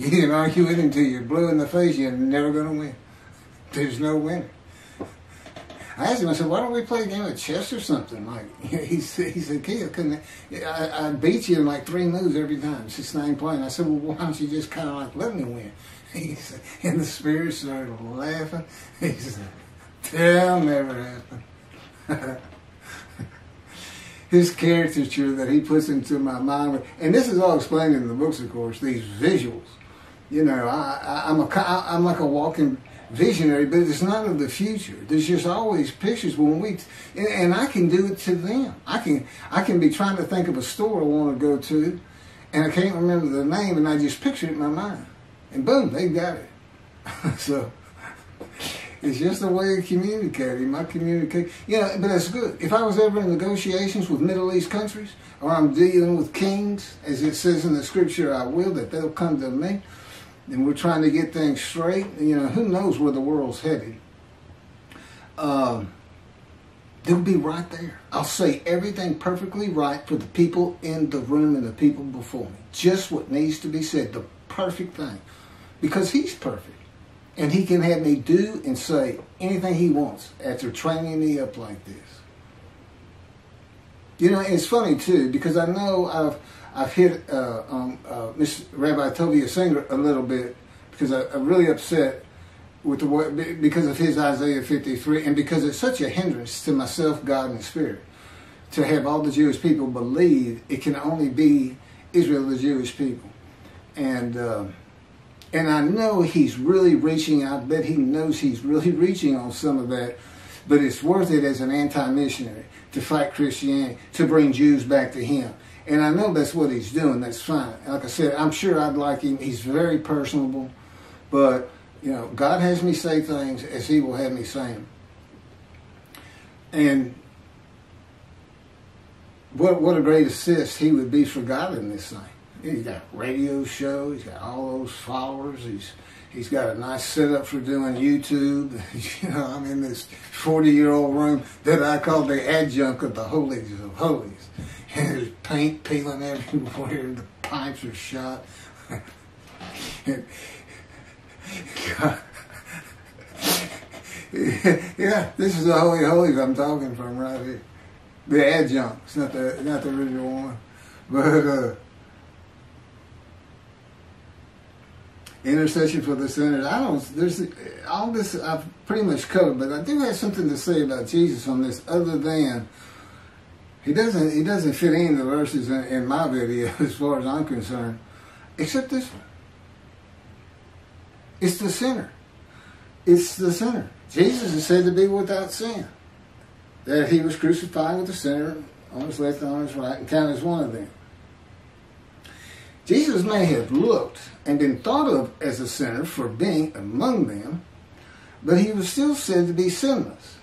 <laughs> You can argue with him until you're blue in the face. You're never going to win. There's no winner. I asked him, I said, why don't we play a game of chess or something? Like, <laughs> he said, he said, Kid, couldn't I, I beat you in like three moves every time. Just not even playing. I said, well, why don't you just kind of like let me win? <laughs> He said, and the spirit started laughing. He said, that'll never happen. His caricature that he puts into my mind, and this is all explained in the books, of course, these visuals. You know, I, I, I'm a, I'm like a walking visionary, but it's not of the future. There's just always pictures when we, and, and, I can do it to them. I can I can be trying to think of a store I want to go to, and I can't remember the name, and I just picture it in my mind, and boom, they got it. <laughs> so it's just a way of communicating. My communicate, you know, but it's good. If I was ever in negotiations with Middle East countries, or I'm dealing with kings, as it says in the scripture, I will that they'll come to me and we're trying to get things straight. You know, who knows where the world's headed? Um, they'll be right there. I'll say everything perfectly right for the people in the room and the people before me. Just what needs to be said, the perfect thing. Because he's perfect. And he can have me do and say anything he wants after training me up like this. You know, it's funny too because I know I've I've hit uh, um, uh, Miss Rabbi Tovia Singer a little bit because I, I'm really upset with the way because of his Isaiah 53 and because it's such a hindrance to myself, God, and Spirit to have all the Jewish people believe it can only be Israel, the Jewish people, and. Uh, and I know he's really reaching, I bet he knows he's really <laughs> reaching on some of that, but it's worth it as an anti missionary to fight Christianity, to bring Jews back to him. And I know that's what he's doing, that's fine. Like I said, I'm sure I'd like him. He's very personable, but, you know, God has me say things as he will have me say them. And what, what a great assist he would be for God in this thing. He's got radio show. He's got all those followers. He's he's got a nice setup for doing YouTube. <laughs> you know, I'm in this 40 year old room that I call the adjunct of the holies of holies. And there's paint peeling everywhere. <laughs> The pipes are shot. <laughs> yeah, this is the holy holies I'm talking from right here. The adjunct. Not the not the original one, but. uh intercession for the sinners. I don't. There's all this I've pretty much covered, but I do have something to say about Jesus on this, other than he doesn't. He doesn't fit any of the verses in, in my video <laughs> as far as I'm concerned, except this one. It's the sinner. It's the sinner. Jesus is said to be without sin. That he was crucified with the sinner on his left and on his right, and counted as one of them. Jesus may have looked and been thought of as a sinner for being among them, but he was still said to be sinless.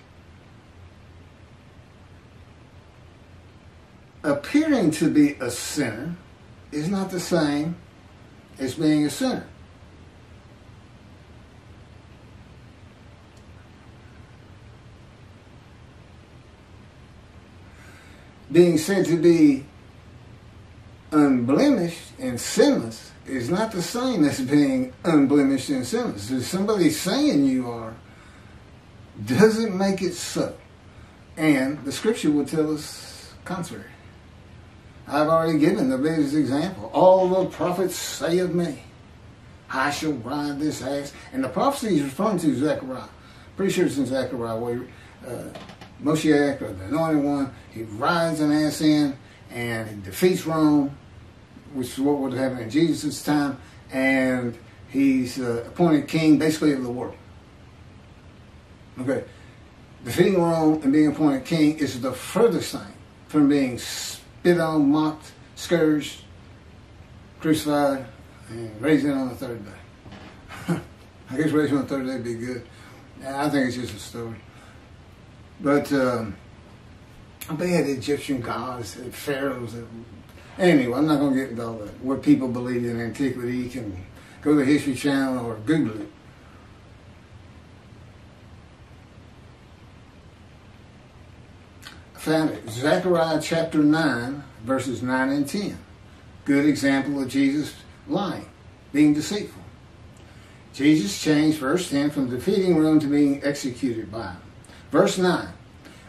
Appearing to be a sinner is not the same as being a sinner. Being said to be unblemished and sinless is not the same as being unblemished and sinless. If somebody saying you are doesn't make it so. And the scripture will tell us contrary. I've already given the biggest example. All the prophets say of me, I shall ride this ass. And the prophecy he's referring to Zechariah. Pretty sure it's in Zechariah where uh, Moshiach, or the anointed one, he rides an ass in and he defeats Rome, which is what would happen in Jesus' time, and he's uh, appointed king basically of the world. Okay, defeating Rome and being appointed king is the furthest thing from being spit on, mocked, scourged, crucified, and raised on the third day. <laughs> I guess raised on the third day would be good. I think it's just a story. But um, they had Egyptian gods, and pharaohs. And, anyway, I'm not going to get into all that. What people believed in antiquity, you can go to the History Channel or Google it. Found it. Zechariah chapter 9, verses 9 and 10. Good example of Jesus lying, being deceitful. Jesus changed verse 10 from defeating Rome to being executed by him. Verse 9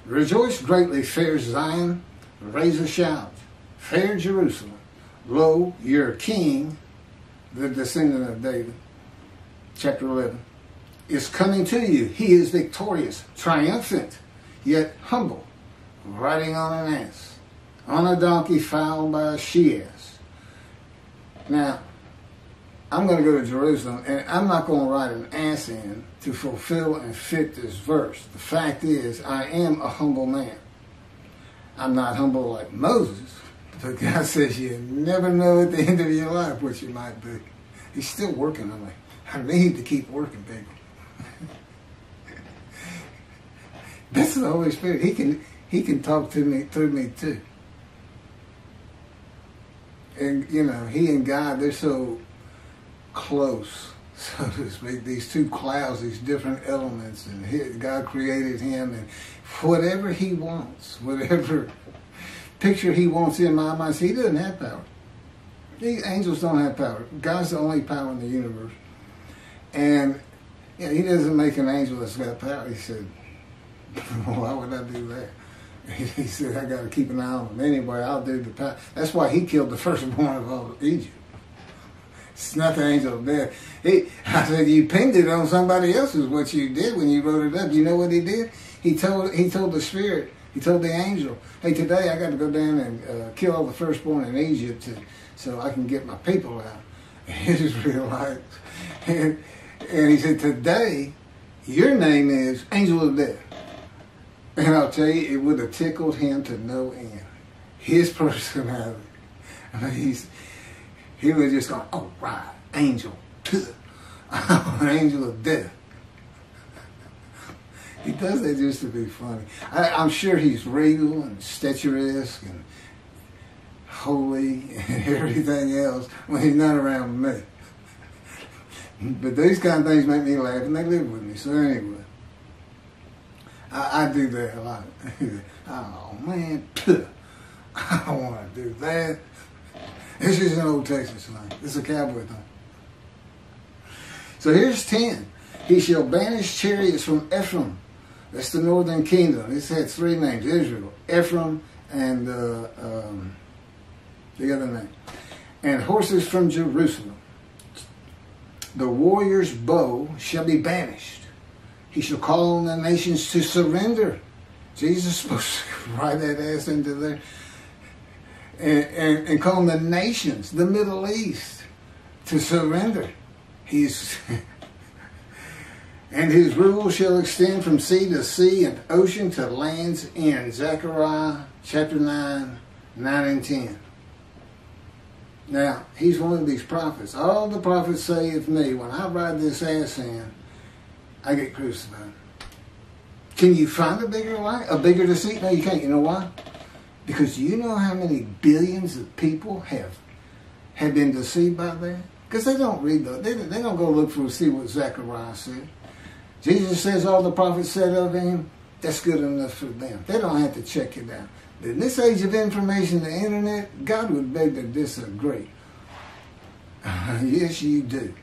Rejoice greatly, fair Zion, raise a shout. Fair Jerusalem, lo, your king, the descendant of David, chapter 11, is coming to you. He is victorious, triumphant, yet humble, riding on an ass, on a donkey fouled by a she-ass. Now, I'm going to go to Jerusalem, and I'm not going to ride an ass in to fulfill and fit this verse. The fact is, I am a humble man. I'm not humble like Moses, but God <laughs> says you never know at the end of your life what you might be. He's still working on me. I need to keep working, people. <laughs> That's the Holy Spirit. He can He can talk to me through me too. And you know, He and God, they're so close, <laughs> so to speak. These two clouds, these different elements, and he, God created him, and whatever He wants, whatever <laughs> picture He wants in my mind, He doesn't have power. These angels don't have power. God's the only power in the universe, and Yeah, he doesn't make an angel that's got power. He said, <laughs> why would I do that? He said, I got to keep an eye on him. Anyway, I'll do the power. That's why he killed the firstborn of all Egypt. It's not the angel of death. He, I said, you pinned it on somebody else is what you did when you wrote it up. You know what he did? He told, he told the spirit, he told the angel, hey, today I got to go down and uh, kill all the firstborn in Egypt to, so I can get my people out. <laughs> Israelites. <laughs> And, and he said, today, your name is Angel of Death. And I'll tell you, it would have tickled him to no end. His <laughs> personality. I mean, he's, he was just going, oh, right, angel, <laughs> angel of death. <laughs> He does that just to be funny. I, am sure he's regal and statuesque and holy and everything else when he's not around me. But these kind of things make me laugh and they live with me. So anyway, I, I do that a lot. <laughs> oh man, <laughs> I don't want to do that. This is an old Texas thing. This is a cowboy thing. So here's 10. He shall banish chariots from Ephraim. That's the northern kingdom. This had three names Israel, Ephraim, and uh, um, the other name. And horses from Jerusalem. The warrior's bow shall be banished. He shall call on the nations to surrender. Jesus is supposed <laughs> to ride that ass into there and, and, and call on the nations, the Middle East, to surrender. He's <laughs> and his rule shall extend from sea to sea and ocean to land's end. Zechariah chapter 9, 9 and 10. Now, he's one of these prophets. All the prophets say of me, when I ride this ass in, I get crucified. Can you find a bigger lie, a bigger deceit? No, you can't. You know why? Because you know how many billions of people have have been deceived by that? Because they don't read the, they, they don't go look for see what Zechariah said. Jesus says all the prophets said of him, that's good enough for them. They don't have to check it out. In this age of information, the internet, God would beg to disagree. <laughs> yes, you do.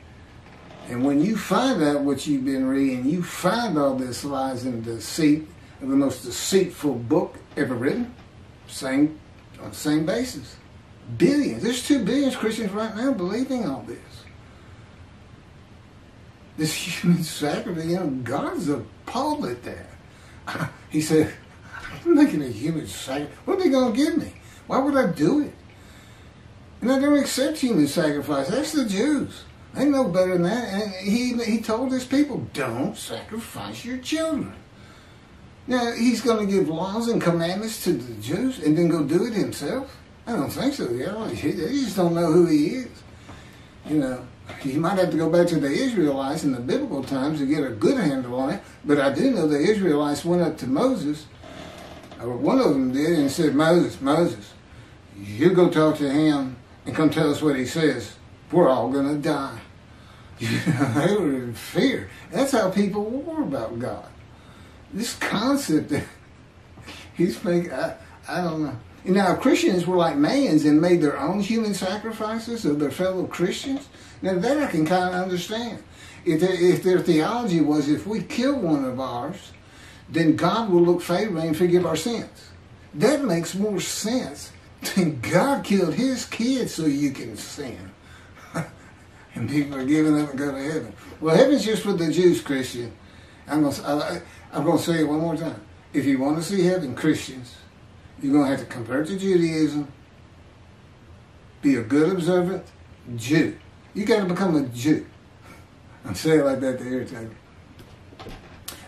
And when you find out what you've been reading, you find all this lies and deceit of the most deceitful book ever written, same on the same basis. Billions. There's two billions Christians right now believing all this. This <laughs> human sacrifice, you know, God's appalled at that. <laughs> he said, I'm making a human sacrifice. What are they going to give me? Why would I do it? And I don't accept human sacrifice. That's the Jews. They know better than that. And he, he told his people, don't sacrifice your children. Now, he's going to give laws and commandments to the Jews and then go do it himself? I don't think so. They just don't know who he is. You know, you might have to go back to the Israelites in the biblical times to get a good handle on it. But I do know the Israelites went up to Moses, or one of them did, and said, Moses, Moses, you go talk to him and come tell us what he says. We're all going to die. <laughs> they were in fear. That's how people were about God this concept that <laughs> he's making, I, I don't know. And now, Christians were like Mayans and made their own human sacrifices of their fellow Christians. Now, that I can kind of understand. If, they, if their theology was if we kill one of ours, then God will look favorably and forgive our sins. That makes more sense than God killed his kids so you can sin. And people are giving up and go to heaven. Well, heaven's just for the Jews, Christian. I'm gonna, I'm going to say it one more time. If you want to see heaven, Christians, you're going to have to convert to Judaism, be a good observant Jew. You got to become a Jew. I'm saying it like that to irritate you.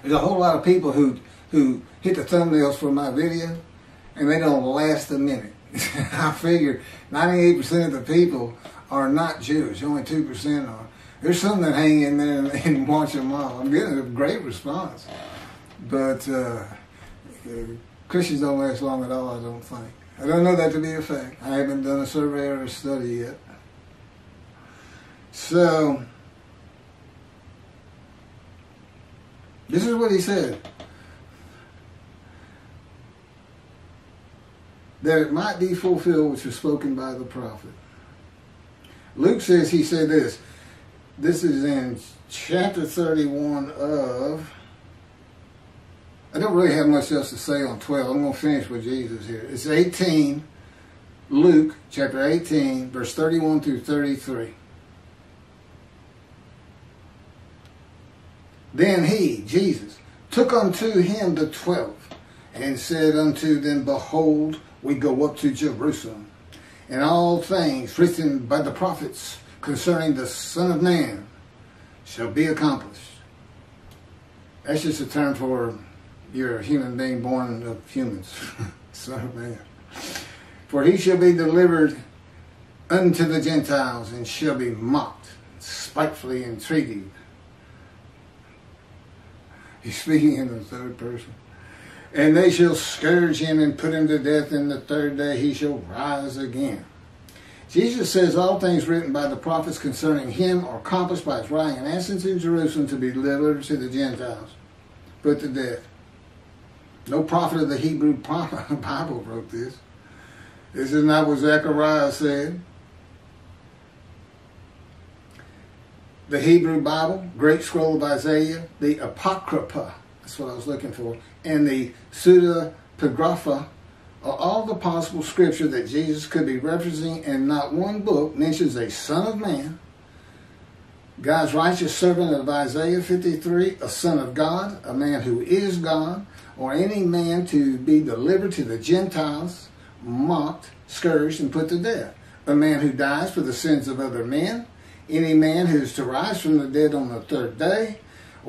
There's a whole lot of people who who hit the thumbnails for my video, and they don't last a minute. <laughs> I figure 98% of the people are not Jewish. Only 2% are. There's some that hang in there and, <laughs> and watch them all. I'm getting a great response. But uh, Christians don't last long at all, I don't think. I don't know that to be a fact. I haven't done a survey or a study yet. So, this is what he said. That it might be fulfilled which was spoken by the prophet. Luke says he said this This is in chapter 31 of. I don't really have much else to say on 12. I'm going to finish with Jesus here. It's 18, Luke chapter 18, verse 31 through 33. Then he, Jesus, took unto him the twelve, and said unto them, Behold, we go up to Jerusalem, and all things written by the prophets concerning the Son of Man shall be accomplished. That's just a term for you're a human being born of humans, <laughs> Son of Man. For he shall be delivered unto the Gentiles, and shall be mocked, spitefully entreated He's speaking in the third person. And they shall scourge him and put him to death, and the third day he shall rise again. Jesus says all things written by the prophets concerning him are accomplished by his writing and essence in Jerusalem to be delivered to the Gentiles, put to death. No prophet of the Hebrew <laughs> Bible wrote this. This is not what Zechariah said. the Hebrew Bible, Great Scroll of Isaiah, the Apocrypha, that's what I was looking for, and the Pseudepigrapha are all the possible scripture that Jesus could be referencing, and not one book mentions a Son of Man, God's righteous servant of Isaiah 53, a Son of God, a man who is God, or any man to be delivered to the Gentiles, mocked, scourged, and put to death. A man who dies for the sins of other men, any man who is to rise from the dead on the third day,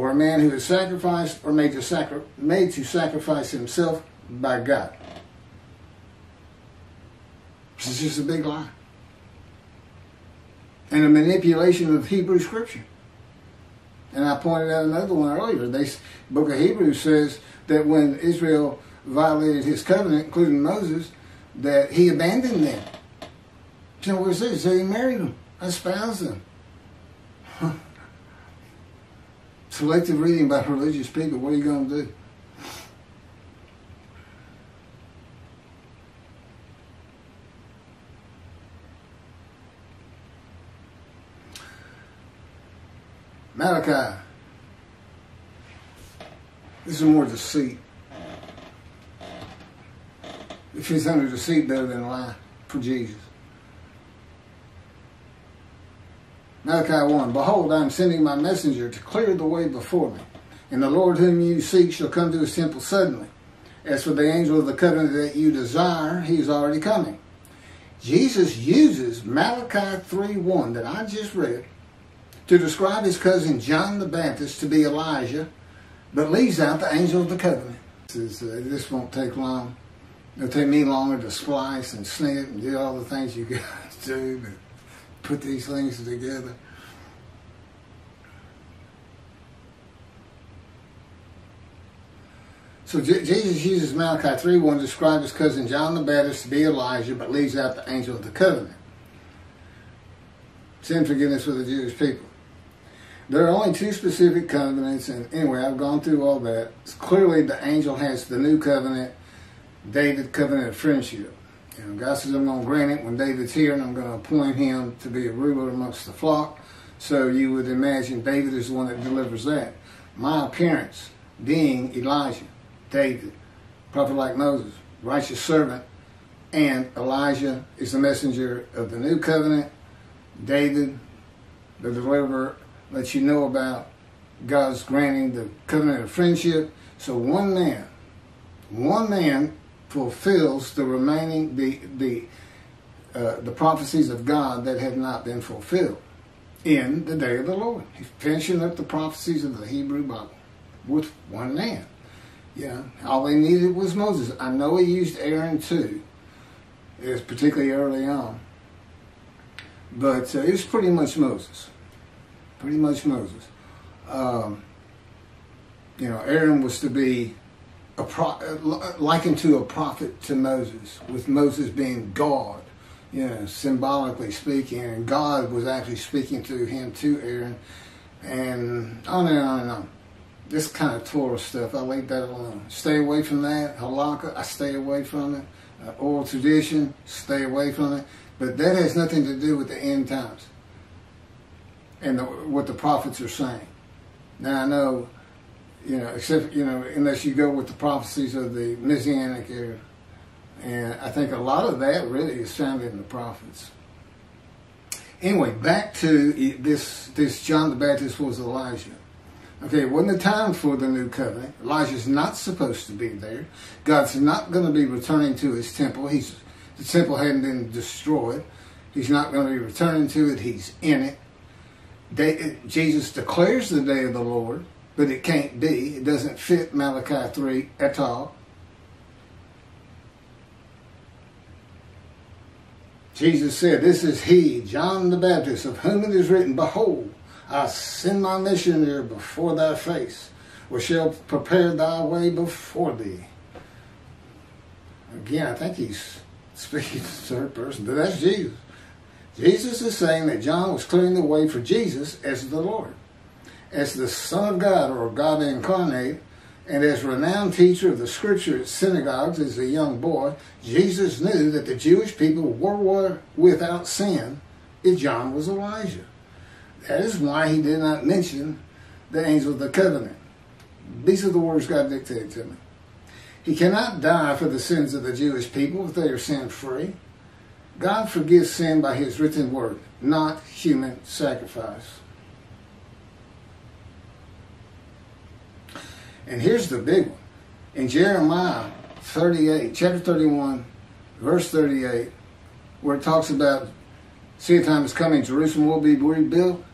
or a man who is sacrificed or made to, sacri- made to sacrifice himself by God. This is just a big lie. And a manipulation of Hebrew scripture. And I pointed out another one earlier. The book of Hebrews says that when Israel violated his covenant, including Moses, that he abandoned them. Know what it says? Says he married them, espoused them. Selective reading by religious people, what are you going to do? Malachi. This is more deceit. If it's under deceit, better than a lie for Jesus. Malachi 1 Behold, I am sending my messenger to clear the way before me, and the Lord whom you seek shall come to his temple suddenly. As for the angel of the covenant that you desire, he is already coming. Jesus uses Malachi 3 1 that I just read to describe his cousin John the Baptist to be Elijah, but leaves out the angel of the covenant. This, is, uh, this won't take long. It'll take me longer to splice and snip and do all the things you guys <laughs> do, but put these things together. So Jesus uses Malachi 3 1 to describe his cousin John the Baptist to be Elijah, but leaves out the angel of the covenant. Sin forgiveness for the Jewish people. There are only two specific covenants, and anyway, I've gone through all that. Clearly, the angel has the new covenant, David covenant of friendship. Know, God says, I'm going to grant it when David's here, and I'm going to appoint him to be a ruler amongst the flock. So you would imagine David is the one that delivers that. My appearance being Elijah, David, prophet like Moses, righteous servant, and Elijah is the messenger of the new covenant. David, the deliverer, lets you know about God's granting the covenant of friendship. So one man, one man fulfills the remaining the the uh, the prophecies of God that have not been fulfilled in the day of the Lord. He's finishing up the prophecies of the Hebrew Bible with one man. Yeah, all they needed was Moses. I know he used Aaron too, is particularly early on, but uh, it was pretty much Moses. Pretty much Moses. Um, you know, Aaron was to be pro, likened to a prophet to Moses, with Moses being God, you know, symbolically speaking, and God was actually speaking through him to Aaron, and on and on and on. This kind of Torah stuff, I leave that alone. Stay away from that. Halakha, I stay away from it. Uh, oral tradition, stay away from it. But that has nothing to do with the end times. and the, what the prophets are saying. Now I know, you know, except you know, unless you go with the prophecies of the Messianic era, and I think a lot of that really is found in the prophets. Anyway, back to this. This John the Baptist was Elijah. Okay, it wasn't the time for the new covenant. Elijah's not supposed to be there. God's not going to be returning to his temple. He's the temple hadn't been destroyed. He's not going to be returning to it. He's in it. Jesus declares the day of the Lord, but it can't be. It doesn't fit Malachi 3 at all. Jesus said, This is he, John the Baptist, of whom it is written, Behold, I send my missionary before thy face, which shall prepare thy way before thee. Again, I think he's <laughs> speaking to the third person, but that's Jesus. Jesus is saying that John was clearing the way for Jesus as the Lord, as the Son of God or God incarnate, and as renowned teacher of the scripture at synagogues as a young boy, Jesus knew that the Jewish people were without sin if John was Elijah. That is why he did not mention the angel of the covenant. These are the words God dictated to me. He cannot die for the sins of the Jewish people if they are sin free. God forgives sin by his written word, not human sacrifice. And here's the big one. In Jeremiah 38, chapter 31, verse 38, where it talks about, see a time is coming, Jerusalem will be rebuilt,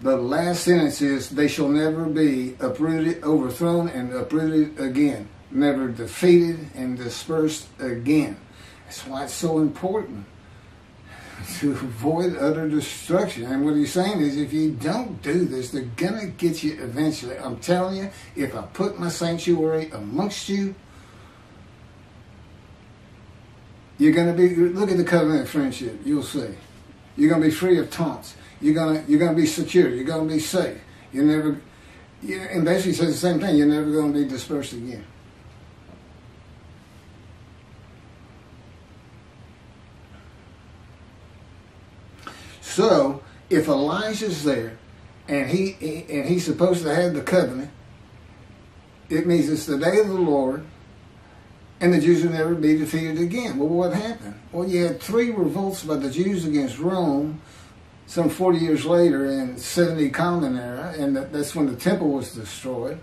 the last sentence is, they shall never be uprooted, overthrown, and uprooted again. Never defeated and dispersed again. That's why it's so important to avoid utter destruction. And what he's saying is, if you don't do this, they're going to get you eventually. I'm telling you, if I put my sanctuary amongst you, you're going to be, look at the covenant friendship, you'll see. You're going to be free of taunts you're gonna you're gonna be secure. You're gonna be safe. You're never. You, and basically says the same thing. You're never gonna be dispersed again. So if Elijah's there, and he and he's supposed to have the covenant, it means it's the day of the Lord, and the Jews will never be defeated again. Well, what happened? Well, you had three revolts by the Jews against Rome some 40 years later in 70 Common Era, and that's when the temple was destroyed.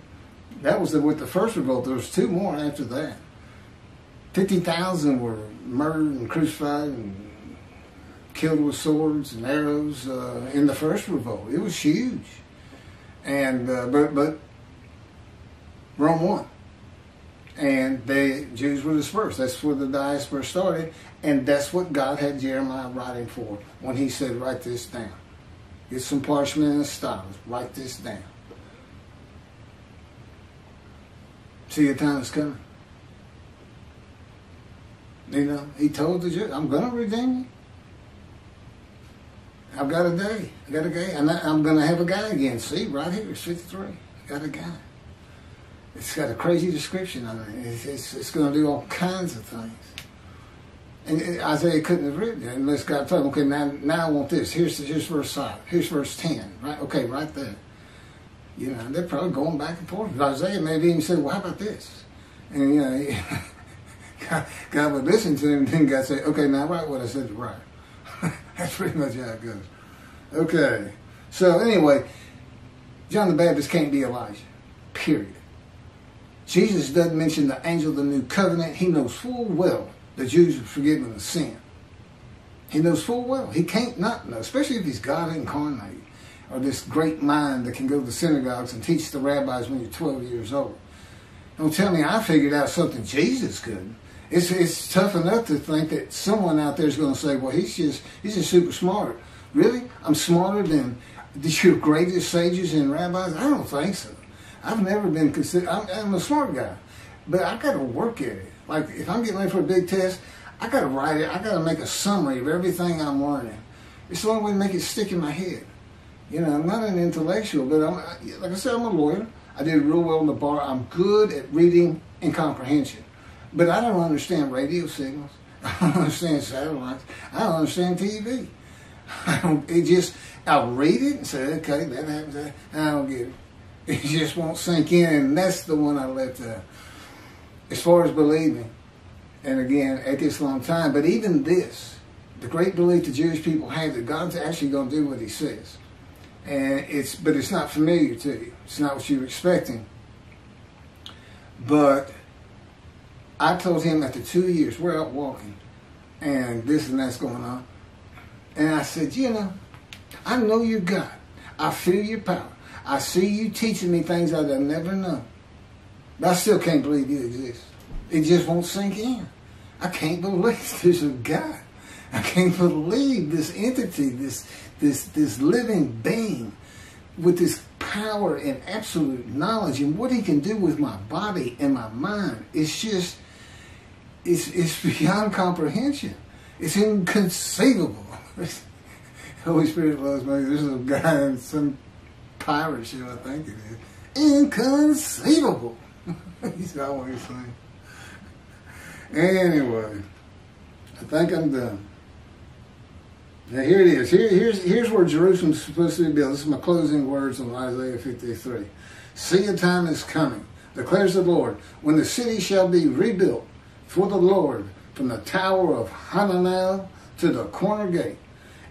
That was with the first revolt. There was two more after that. 50,000 were murdered and crucified and killed with swords and arrows uh, in the first revolt. It was huge. And uh, but but Rome won and the Jews were dispersed. That's where the diaspora started, and that's what God had Jeremiah writing for when he said, "Write this down. Get some parchment and a stylus. Write this down. See, your time is coming." You know, he told the Jews, "I'm going to redeem you. I've got a day. I got a guy, and I'm going to have a guy again. See, right here, it's 53. Got a guy." It's got a crazy description on it. It's, it's, it's going to do all kinds of things. And Isaiah couldn't have written it unless God told him, okay, now, now I want this. Here's, here's verse 5. Here's verse 10. Right? Okay, right there. You know, they're probably going back and forth. Isaiah maybe even said, well, how about this? And, you know, <laughs> God, God would listen to him, and then God say, okay, now write what I said write. <laughs> That's pretty much how it goes. Okay. So, anyway, John the Baptist can't be Elijah. Period. Jesus doesn't mention the angel of the new covenant. He knows full well the Jews are forgiven of sin. He knows full well. He can't not know, especially if he's God incarnate or this great mind that can go to synagogues and teach the rabbis when you're 12 years old. Don't tell me I figured out something Jesus couldn't. It's, it's tough enough to think that someone out there is going to say, well, he's just, he's just super smart. Really? I'm smarter than your greatest sages and rabbis? I don't think so. I've never been considered, I'm, I'm a smart guy, but I got to work at it. Like if I'm getting ready for a big test, I got to write it. I got to make a summary of everything I'm learning. It's the only way to make it stick in my head. You know, I'm not an intellectual, but I'm, like I said, I'm a lawyer. I did real well in the bar. I'm good at reading and comprehension. But I don't understand radio signals. <laughs> I don't understand satellites. I don't understand TV. <laughs> I don't, it just, I'll read it and say, okay, that happens. I don't get it. <laughs> It just won't sink in, and that's the one I let, uh, as far as believing, and again, at this long time, but even this, the great belief the Jewish people have that God's actually going to do what he says. And it's, but it's not familiar to you. It's not what you're expecting. But I told him after two years, we're out walking, and this and that's going on. And I said, you know, I know you're God. I feel your power. I see you teaching me things I've never known. But I still can't believe you exist. It just won't sink in. I can't believe <laughs> there's a God. I can't believe this entity, this this this living being with this power and absolute knowledge and what he can do with my body and my mind. It's just it's it's beyond comprehension. It's inconceivable. <laughs> Holy Spirit loves me. This is a guy in some pirate ship, I think it is. Inconceivable. <laughs> He's always saying. Anyway, I think I'm done. Now here it is. Here, here's, here's where Jerusalem's supposed to be built. This is my closing words on Isaiah 53. See a time is coming, declares the Lord, when the city shall be rebuilt for the Lord from the tower of Hananel to the corner gate,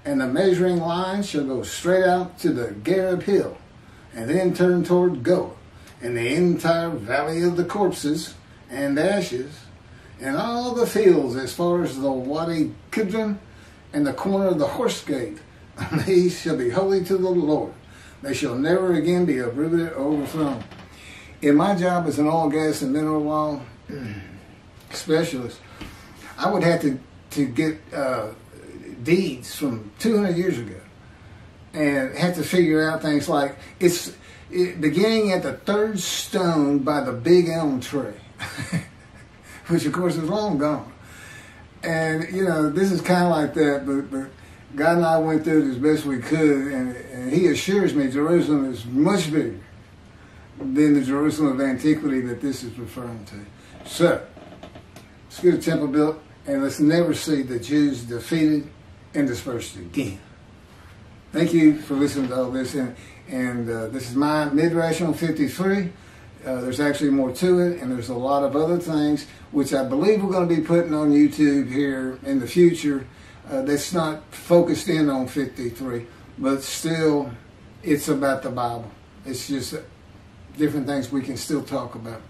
and the measuring line shall go straight out to the Gareb hill, and then turn toward Goah, and the entire valley of the corpses and ashes, and all the fields as far as the Wadi Kidron, and the corner of the horse gate. <laughs> These shall be holy to the Lord. They shall never again be uprooted or overthrown. In my job as an oil, gas, and mineral law <clears throat> specialist, I would have to, to get uh, deeds from 200 years ago and have to figure out things like it's it, beginning at the third stone by the big elm tree, <laughs> which of course is long gone. And you know, this is kind of like that, but but God and I went through it as best we could, and, and He assures me Jerusalem is much bigger than the Jerusalem of antiquity that this is referring to. So, let's get a temple built, and let's never see the Jews defeated and dispersed again. Thank you for listening to all this, and and uh, this is my Midrash on 53. Uh, there's actually more to it, and there's a lot of other things which I believe we're going to be putting on YouTube here in the future. Uh, that's not focused in on 53, but still, it's about the Bible. It's just different things we can still talk about.